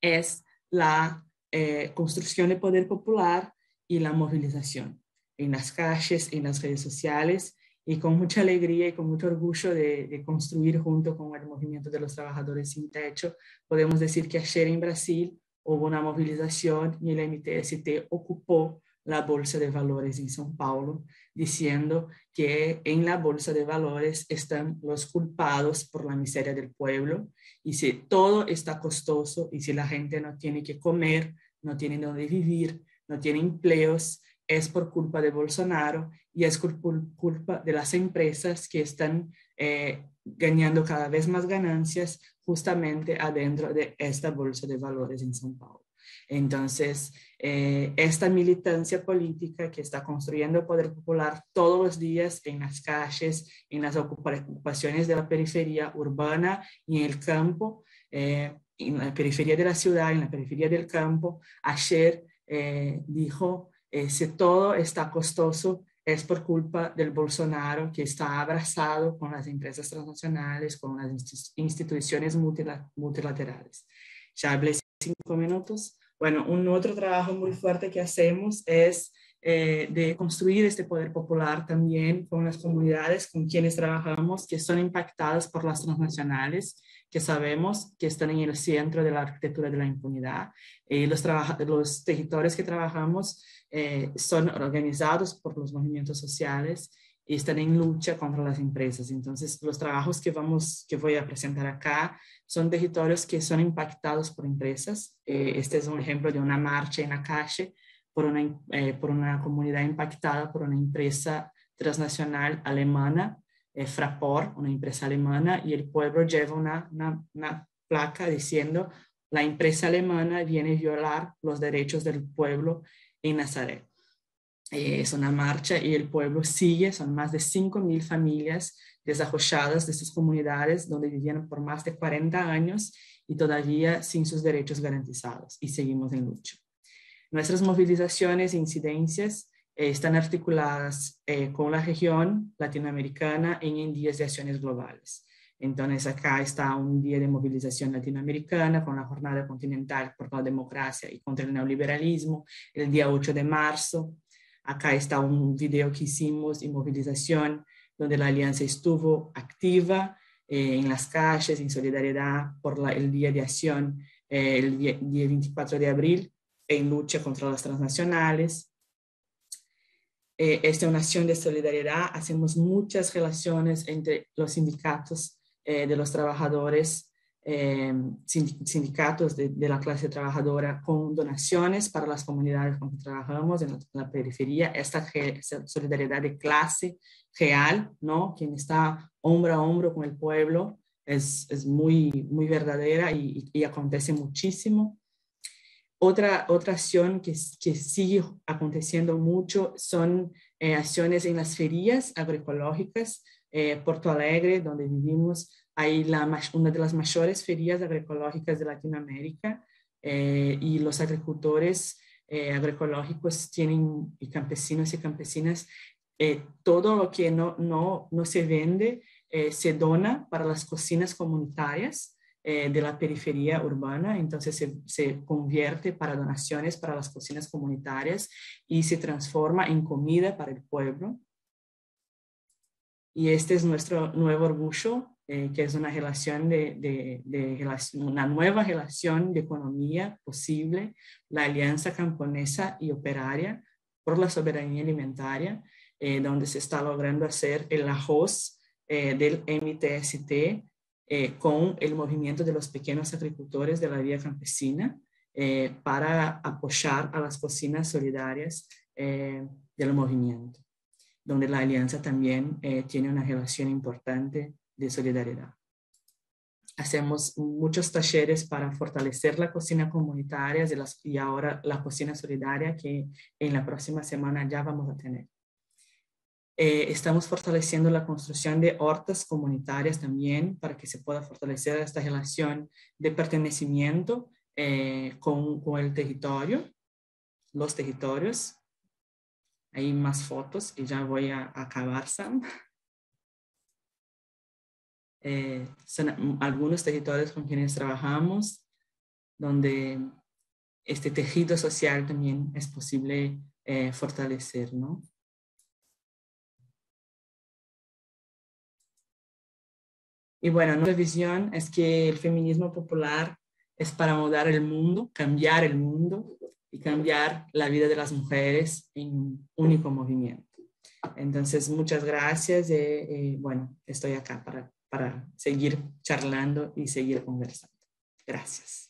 Speaker 8: es la eh, construcción de poder popular y la movilización en las calles, en las redes sociales y con mucha alegría y con mucho orgullo de, de, construir junto con el movimiento de los trabajadores sin techo. Podemos decir que ayer en Brasil hubo una movilización y el MTST ocupó la Bolsa de Valores en São Paulo, diciendo que en la Bolsa de Valores están los culpados por la miseria del pueblo y si todo está costoso y si la gente no tiene que comer, no tiene donde vivir, no tiene empleos, es por culpa de Bolsonaro y es por culpa de las empresas que están eh, ganando cada vez más ganancias justamente adentro de esta bolsa de valores en São Paulo. Entonces, eh, esta militancia política que está construyendo el poder popular todos los días en las calles, en las ocupaciones de la periferia urbana y en el campo, eh, en la periferia de la ciudad, en la periferia del campo, ayer eh, dijo, si todo está costoso, es por culpa del Bolsonaro que está abrazado con las empresas transnacionales, con las instituciones multilaterales. Ya hablé cinco minutos. Bueno, un otro trabajo muy fuerte que hacemos es eh, de construir este poder popular también con las comunidades con quienes trabajamos que son impactadas por las transnacionales, que sabemos que están en el centro de la arquitectura de la impunidad. Y los, los territorios que trabajamos eh, son organizados por los movimientos sociales y están en lucha contra las empresas. Entonces, los trabajos que, vamos, que voy a presentar acá son territorios que son impactados por empresas. Eh, este es un ejemplo de una marcha en la calle por una, eh, por una comunidad impactada por una empresa transnacional alemana, eh, Fraport, una empresa alemana, y el pueblo lleva una, una, una placa diciendo la empresa alemana viene a violar los derechos del pueblo en Nazaret. Eh, es una marcha y el pueblo sigue, son más de 5.000 familias desarrolladas de sus comunidades donde vivían por más de 40 años y todavía sin sus derechos garantizados y seguimos en lucha. Nuestras movilizaciones e incidencias eh, están articuladas eh, con la región latinoamericana en días de acciones globales. Entonces, acá está un día de movilización latinoamericana con la Jornada Continental por la Democracia y contra el Neoliberalismo, el día 8 de marzo. Acá está un video que hicimos en movilización donde la alianza estuvo activa eh, en las calles en solidaridad por la, el Día de Acción, eh, el día, día 24 de abril, en lucha contra las transnacionales. Eh, esta acción de solidaridad. Hacemos muchas relaciones entre los sindicatos eh, de los trabajadores, eh, sindicatos de, la clase trabajadora con donaciones para las comunidades con que trabajamos en la, periferia, esta solidaridad de clase real, ¿no? Quien está hombro a hombro con el pueblo es, es muy, muy verdadera y, y, acontece muchísimo. Otra, otra acción que, que sigue aconteciendo mucho son eh, acciones en las ferias agroecológicas, eh, Porto Alegre, donde vivimos, hay la, una de las mayores ferias agroecológicas de Latinoamérica eh, y los agricultores eh, agroecológicos tienen, y campesinos y campesinas, todo lo que no, no, no se vende se dona para las cocinas comunitarias de la periferia urbana, entonces se, se, convierte para donaciones para las cocinas comunitarias y se transforma en comida para el pueblo. Y este es nuestro nuevo orgullo, eh, que es una relación de, de, de, una nueva relación de economía posible, la Alianza Camponesa y Operaria por la Soberanía Alimentaria, eh, donde se está logrando hacer el arroz eh, del MTST con el movimiento de los pequeños agricultores de la vía campesina para apoyar a las cocinas solidarias del movimiento donde la alianza también eh, tiene una relación importante de solidaridad. Hacemos muchos talleres para fortalecer la cocina comunitaria y, las, y ahora la cocina solidaria que en la próxima semana ya vamos a tener. Eh, estamos fortaleciendo la construcción de hortas comunitarias también para que se pueda fortalecer esta relación de pertenecimiento eh, con, con el territorio, los territorios hay más fotos y ya voy a acabar, Sam. <laughs> Eh, son algunos territorios con quienes trabajamos, donde este tejido social también es posible eh, fortalecer, ¿no? Y bueno, nuestra visión es que el feminismo popular es para mudar el mundo, cambiar el mundo, y cambiar la vida de las mujeres en un único movimiento. Entonces, muchas gracias. eh, bueno, estoy acá para, para seguir charlando y seguir conversando. Gracias.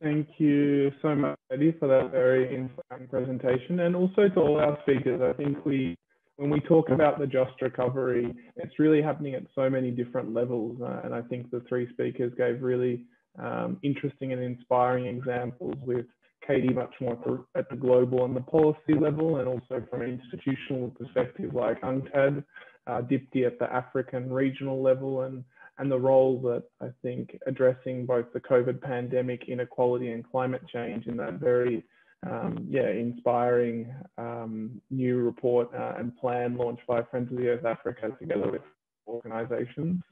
Speaker 5: Thank you so much, Eddie, for that very inspiring presentation. And also to all our speakers, I think we, when we talk about the just recovery, it's really happening at so many different levels. Uh, and I think the three speakers gave really um, interesting and inspiring examples with Katie much more at the, at the, global and the policy level, and also from an institutional perspective like UNCTAD, uh, Dipti at the African regional level, and, and the role that I think addressing both the COVID pandemic, inequality, and climate change in that very um, yeah, inspiring um, new report uh, and plan launched by Friends of the Earth Africa together with organizations.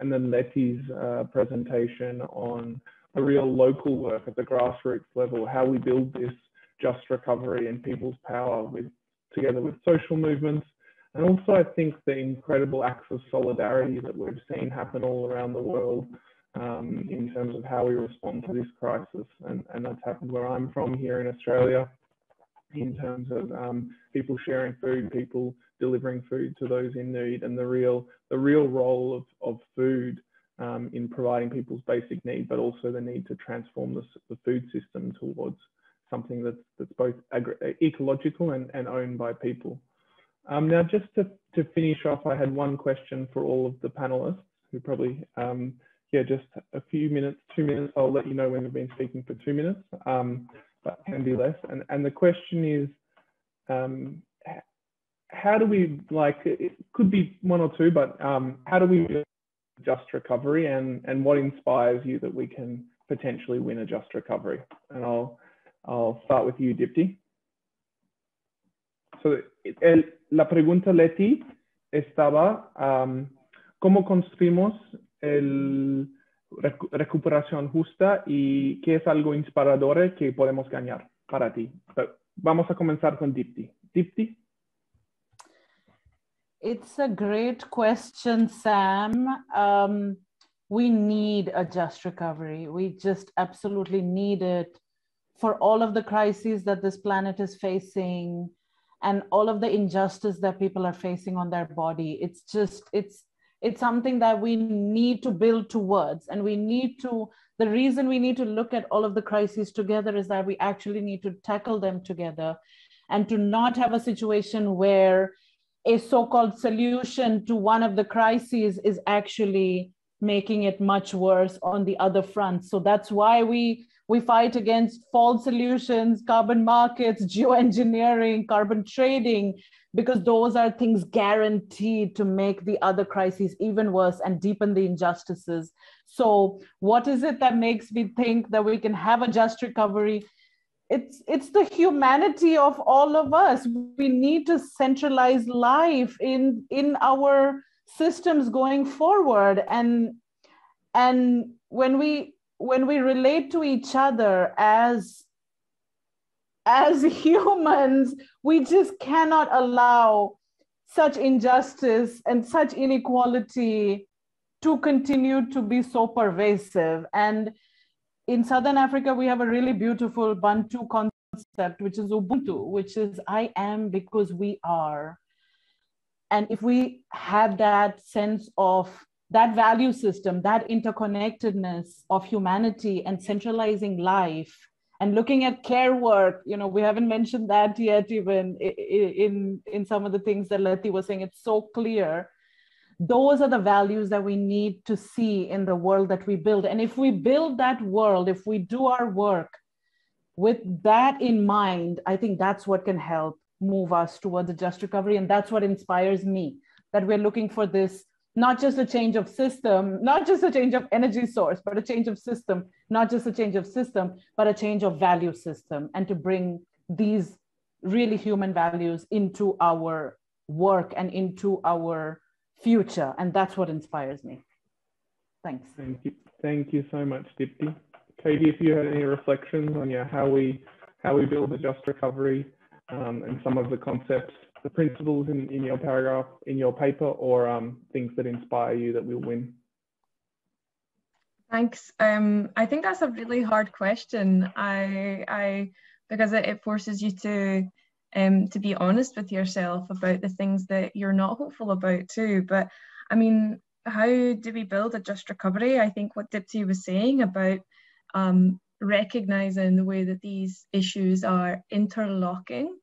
Speaker 5: And then Letty's uh, presentation on the real local work at the grassroots level, how we build this just recovery and people's power with together with social movements. And also I think the incredible acts of solidarity that we've seen happen all around the world um, in terms of how we respond to this crisis. And, and that's happened where I'm from here in Australia in terms of um, people sharing food, people delivering food to those in need and the real, the real role of, of food um, in providing people's basic need, but also the need to transform the, the food system towards something that's, that's both ecological and, and owned by people. Um, now, just to, to finish off, I had one question for all of the panelists who probably um, yeah, just a few minutes, two minutes. I'll let you know when we've been speaking for two minutes, um, but can be less. And, and the question is, um, how do we, like, it could be one or two, but um, how do we just recovery and, and what inspires you that we can potentially win a just recovery? And I'll, I'll start with you, Dipti. So, el, la pregunta, Letty, estaba, um, ¿cómo construimos el recuperación justa y qué es algo inspirador que podemos ganar para ti. Vamos a comenzar con Dipti. Dipti.
Speaker 6: It's a great question, Sam. Um, we need a just recovery. We just absolutely need it for all of the crises that this planet is facing and all of the injustice that people are facing on their body. It's just, it's it's something that we need to build towards. And we need to the reason we need to look at all of the crises together is that we actually need to tackle them together and to not have a situation where a so-called solution to one of the crises is actually making it much worse on the other front. So that's why we we fight against false solutions carbon markets geoengineering carbon trading because those are things guaranteed to make the other crises even worse and deepen the injustices. So, what is it that makes me think that we can have a just recovery? It's, it's the humanity of all of us. We need to centralize life in, in our systems going forward. And, and when, we, when we relate to each other as as <laughs> humans, we just cannot allow such injustice and such inequality to continue to be so pervasive. And in Southern Africa, we have a really beautiful Bantu concept, which is Ubuntu, which is I am because we are. And if we have that sense of that value system, that interconnectedness of humanity and centralizing life, and looking at care work you know we haven't mentioned that yet even in in some of the things that Letty was saying. It's so clear. Those are the values that we need to see in the world that we build. And if we build that world if we do our work with that in mind i think that's what can help move us towards a just recovery. And that's what inspires me that we're looking for this not just a change of system, not just a change of energy source, but a change of system, not just a change of system, but a change of value system, and to bring these really human values into our work and into our future. And that's what inspires me. Thanks.
Speaker 5: Thank you. Thank you so much, Dipti. Katie, if you had any reflections on yeah, how we how we build a just recovery um, and some of the concepts the principles in, in your paragraph, in your paper, or um, things that inspire you that will win?
Speaker 7: Thanks. Um, I think that's a really hard question. I, I, because it, it forces you to, um, to be honest with yourself about the things that you're not hopeful about too. But I mean, how do we build a just recovery? I think what Dipti was saying about um, recognizing the way that these issues are interlocking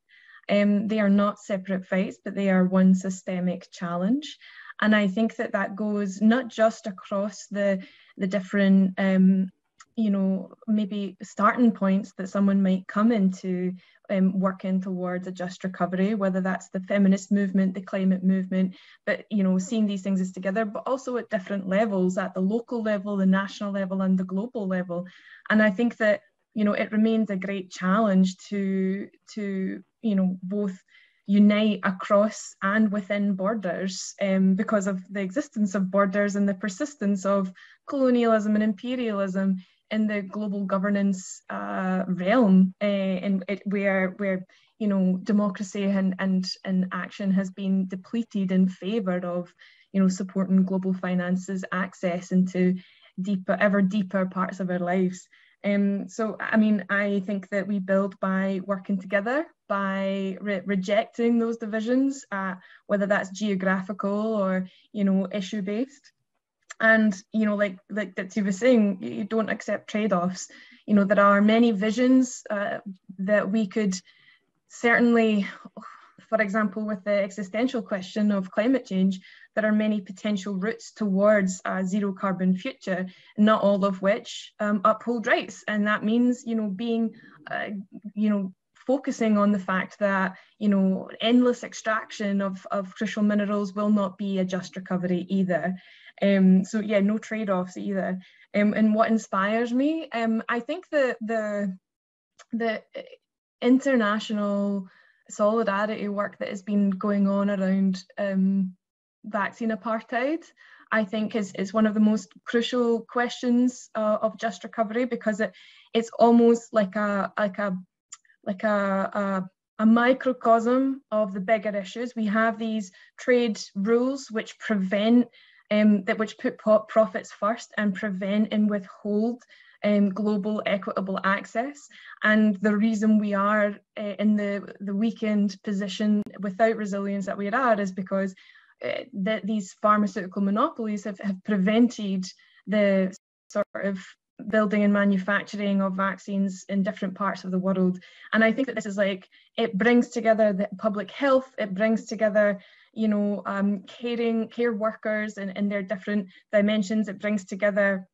Speaker 7: um, they are not separate fights, but they are one systemic challenge. And I think that that goes not just across the, the different um, you know, maybe starting points that someone might come into um, working towards a just recovery, whether that's the feminist movement, the climate movement, but you know, seeing these things as together, but also at different levels, at the local level, the national level, and the global level. And I think that you know it remains a great challenge to to you know both unite across and within borders um, because of the existence of borders and the persistence of colonialism and imperialism in the global governance uh, realm, uh, in it, where where you know democracy and and and action has been depleted in favour of you know supporting global finances access into deeper, ever deeper parts of our lives. Um, so, I mean, I think that we build by working together, by re rejecting those divisions, uh, whether that's geographical or, you know, issue based and you know like like that was saying you don't accept trade-offs. You know there are many visions uh, that we could certainly for example with the existential question of climate change there are many potential routes towards a zero carbon future not all of which um, uphold rights and that means you know being uh, you know focusing on the fact that you know endless extraction of, of crucial minerals will not be a just recovery either um, so yeah, no trade-offs either. Um, and what inspires me, um, I think the the the international solidarity work that has been going on around um, vaccine apartheid, I think is, is one of the most crucial questions uh, of just recovery because it it's almost like a like a like a, a a microcosm of the bigger issues. We have these trade rules which prevent um, that which put profits first and prevent and withhold um, global equitable access. And the reason we are uh, in the, the weakened position without resilience that we are is because that these pharmaceutical monopolies have, have prevented the sort of building and manufacturing of vaccines in different parts of the world. And I think that this is like, it brings together the public health, it brings together you know, um, caring care workers and in their different dimensions. It brings together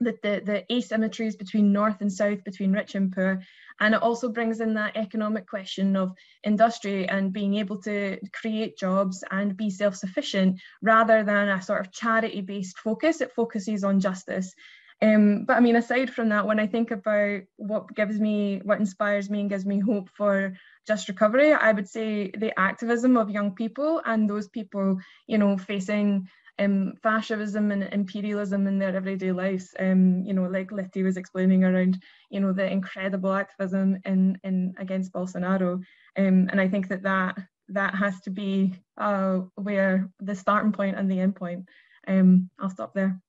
Speaker 7: the, the, the asymmetries between north and south, between rich and poor. And it also brings in that economic question of industry and being able to create jobs and be self-sufficient rather than a sort of charity-based focus. It focuses on justice. Um, but I mean, aside from that, when I think about what gives me, what inspires me and gives me hope for just recovery, I would say the activism of young people and those people, you know, facing um, fascism and imperialism in their everyday lives. Um, you know, like Letty was explaining around, you know, the incredible activism in, in against Bolsonaro. Um, and I think that that that has to be uh, where the starting point and the end point. Um, I'll stop there.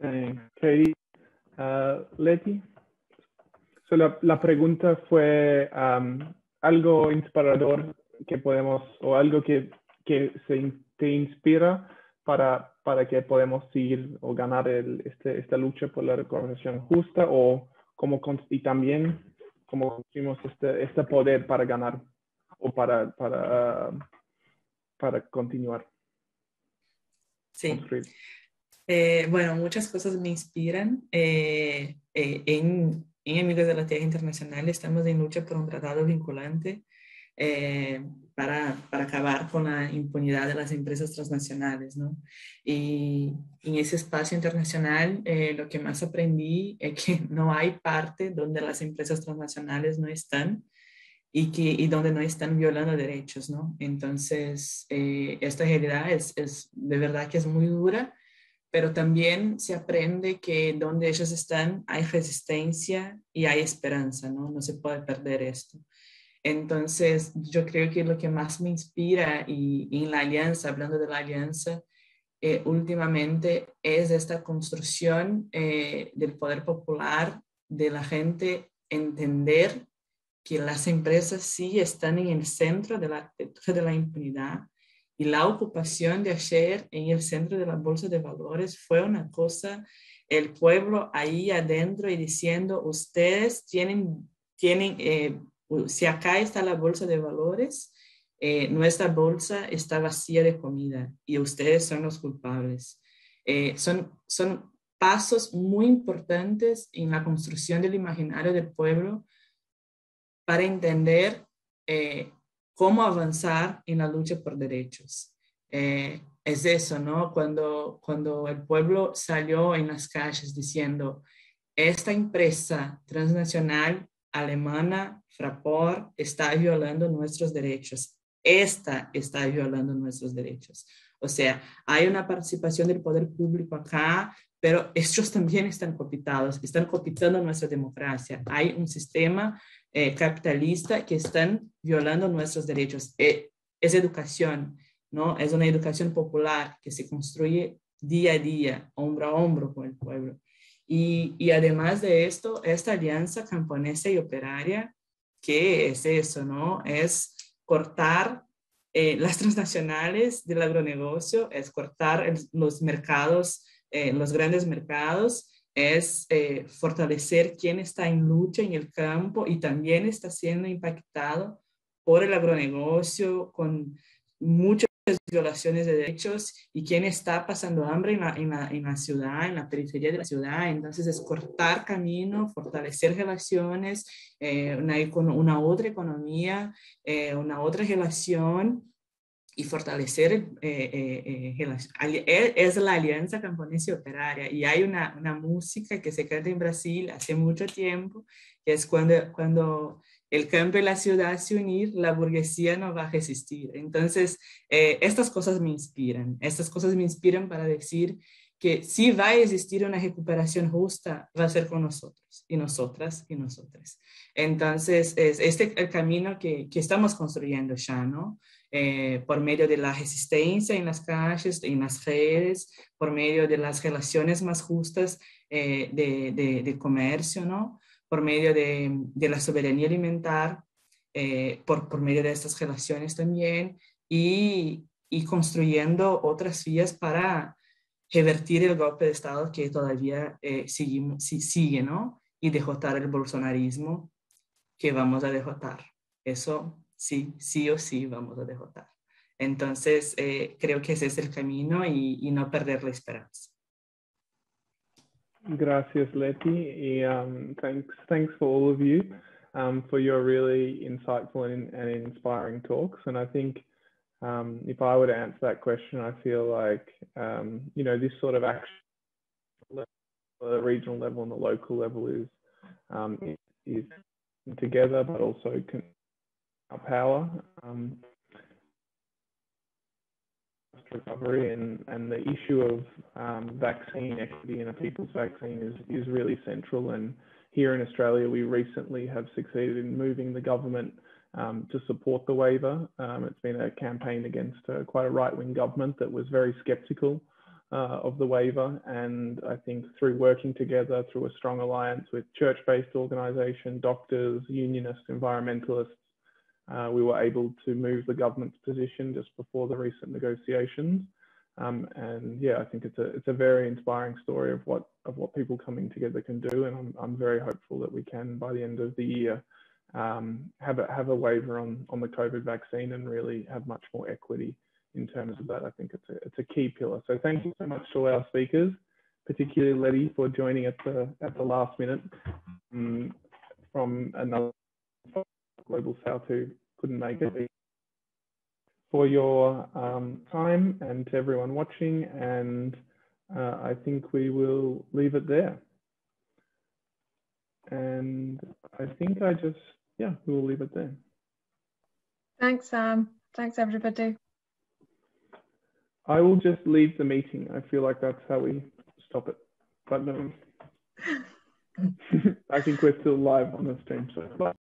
Speaker 5: Thanks, Katie. Uh, Letty? So la, la pregunta fue um, algo inspirador que podemos, o algo que, que se, te inspira para, para que podemos seguir o ganar el, este, esta lucha por la recuperación justa o como, y también como conseguimos este, este poder para ganar o para, para, para continuar.
Speaker 8: Sí. Eh, bueno, muchas cosas me inspiran. Eh, eh, en, en Amigos de la Tierra Internacional estamos en lucha por un tratado vinculante eh, para, para, acabar con la impunidad de las empresas transnacionales. ¿no? Y en ese espacio internacional eh, lo que más aprendí es que <laughs> no hay parte donde las empresas transnacionales no están y, que, y donde no están violando derechos. ¿no? Entonces, eh, esta realidad es, es de verdad que es muy dura pero también se aprende que donde ellos están hay resistencia y hay esperanza, ¿no? No se puede perder esto. Entonces, yo creo que lo que más me inspira y, en la alianza, hablando de la alianza, eh, últimamente es esta construcción eh, del poder popular, de la gente entender que las empresas sí están en el centro de la, de la impunidad, y la ocupación de ayer en el centro de la bolsa de valores fue una cosa, el pueblo ahí adentro y diciendo, ustedes tienen, tienen eh, si acá está la bolsa de valores, eh, nuestra bolsa está vacía de comida y ustedes son los culpables. Eh, son, son pasos muy importantes en la construcción del imaginario del pueblo para entender eh, cómo avanzar en la lucha por derechos. Es eso, ¿no? Cuando, cuando el pueblo salió en las calles diciendo, esta empresa transnacional alemana, Fraport, está violando nuestros derechos. Esta está violando nuestros derechos. O sea, hay una participación del poder público acá, pero ellos también están cooptados, están cooptando nuestra democracia. Hay un sistema eh, capitalista que están violando nuestros derechos. Eh, es educación, ¿no? Es una educación popular que se construye día a día, hombro a hombro con el pueblo. Y, y además de esto, esta alianza camponesa y operaria, ¿qué es eso, no? Es cortar eh, las transnacionales del agronegocio, es cortar los mercados, eh, los grandes mercados, es eh, fortalecer quien está en lucha en el campo y también está siendo impactado por el agronegocio con muchas violaciones de derechos y quien está pasando hambre en la, en, la, en la, ciudad, en la periferia de la ciudad. Entonces es cortar camino, fortalecer relaciones, eh, una, una, otra economía, eh, una otra relación y fortalecer, eh, eh es la alianza camponesa y operaria. Y hay una, una música que se canta en Brasil hace mucho tiempo, que es cuando, cuando el campo y la ciudad se unir, la burguesía no va a resistir. Entonces, eh, estas cosas me inspiran, estas cosas me inspiran para decir que si va a existir una recuperación justa, va a ser con nosotros y nosotras y nosotras. Entonces, es este el camino que, que estamos construyendo ya, ¿no? Eh, por medio de la resistencia en las calles, en las redes, por medio de las relaciones más justas eh, de, de, de comercio, ¿no? Por medio de, la soberanía alimentar, eh, por, por medio de estas relaciones también, y, y construyendo otras vías para revertir el golpe de Estado que todavía eh, sigue, ¿no? Y derrotar el bolsonarismo que vamos a derrotar. Eso sí, sí o sí vamos a derrotar. Entonces, eh, creo que ese es el camino y no perder la esperanza.
Speaker 5: Gracias, Letty. Um, thanks, thanks for all of you um, for your really insightful and, and, inspiring talks. And I think um, if I were to answer that question, I feel like um, you know this sort of action, at the regional level and the local level is um, is together, but also can our power. Recovery and, and the issue of um, vaccine equity in a people's vaccine is, is really central. And here in Australia, we recently have succeeded in moving the government um, to support the waiver. Um, it's been a campaign against uh, quite a right-wing government that was very sceptical uh, of the waiver. And I think through working together, through a strong alliance with church-based organisation, doctors, unionists, environmentalists, uh, we were able to move the government's position just before the recent negotiations. Um, and yeah, I think it's a it's a very inspiring story of what of what people coming together can do, and I'm I'm very hopeful that we can by the end of the year um, have a have a waiver on on the COVID vaccine and really have much more equity in terms of that. I think it's a it's a key pillar. So thank you so much to our speakers, particularly Letty for joining at the at the last minute um, from another Global South who couldn't make it. For your um, time and to everyone watching, and uh, I think we will leave it there. And I think I just, yeah, we will leave it there.
Speaker 7: Thanks, Sam. Thanks, everybody.
Speaker 5: I will just leave the meeting. I feel like that's how we stop it. But no, <laughs> <laughs> I think we're still live on the stream. So.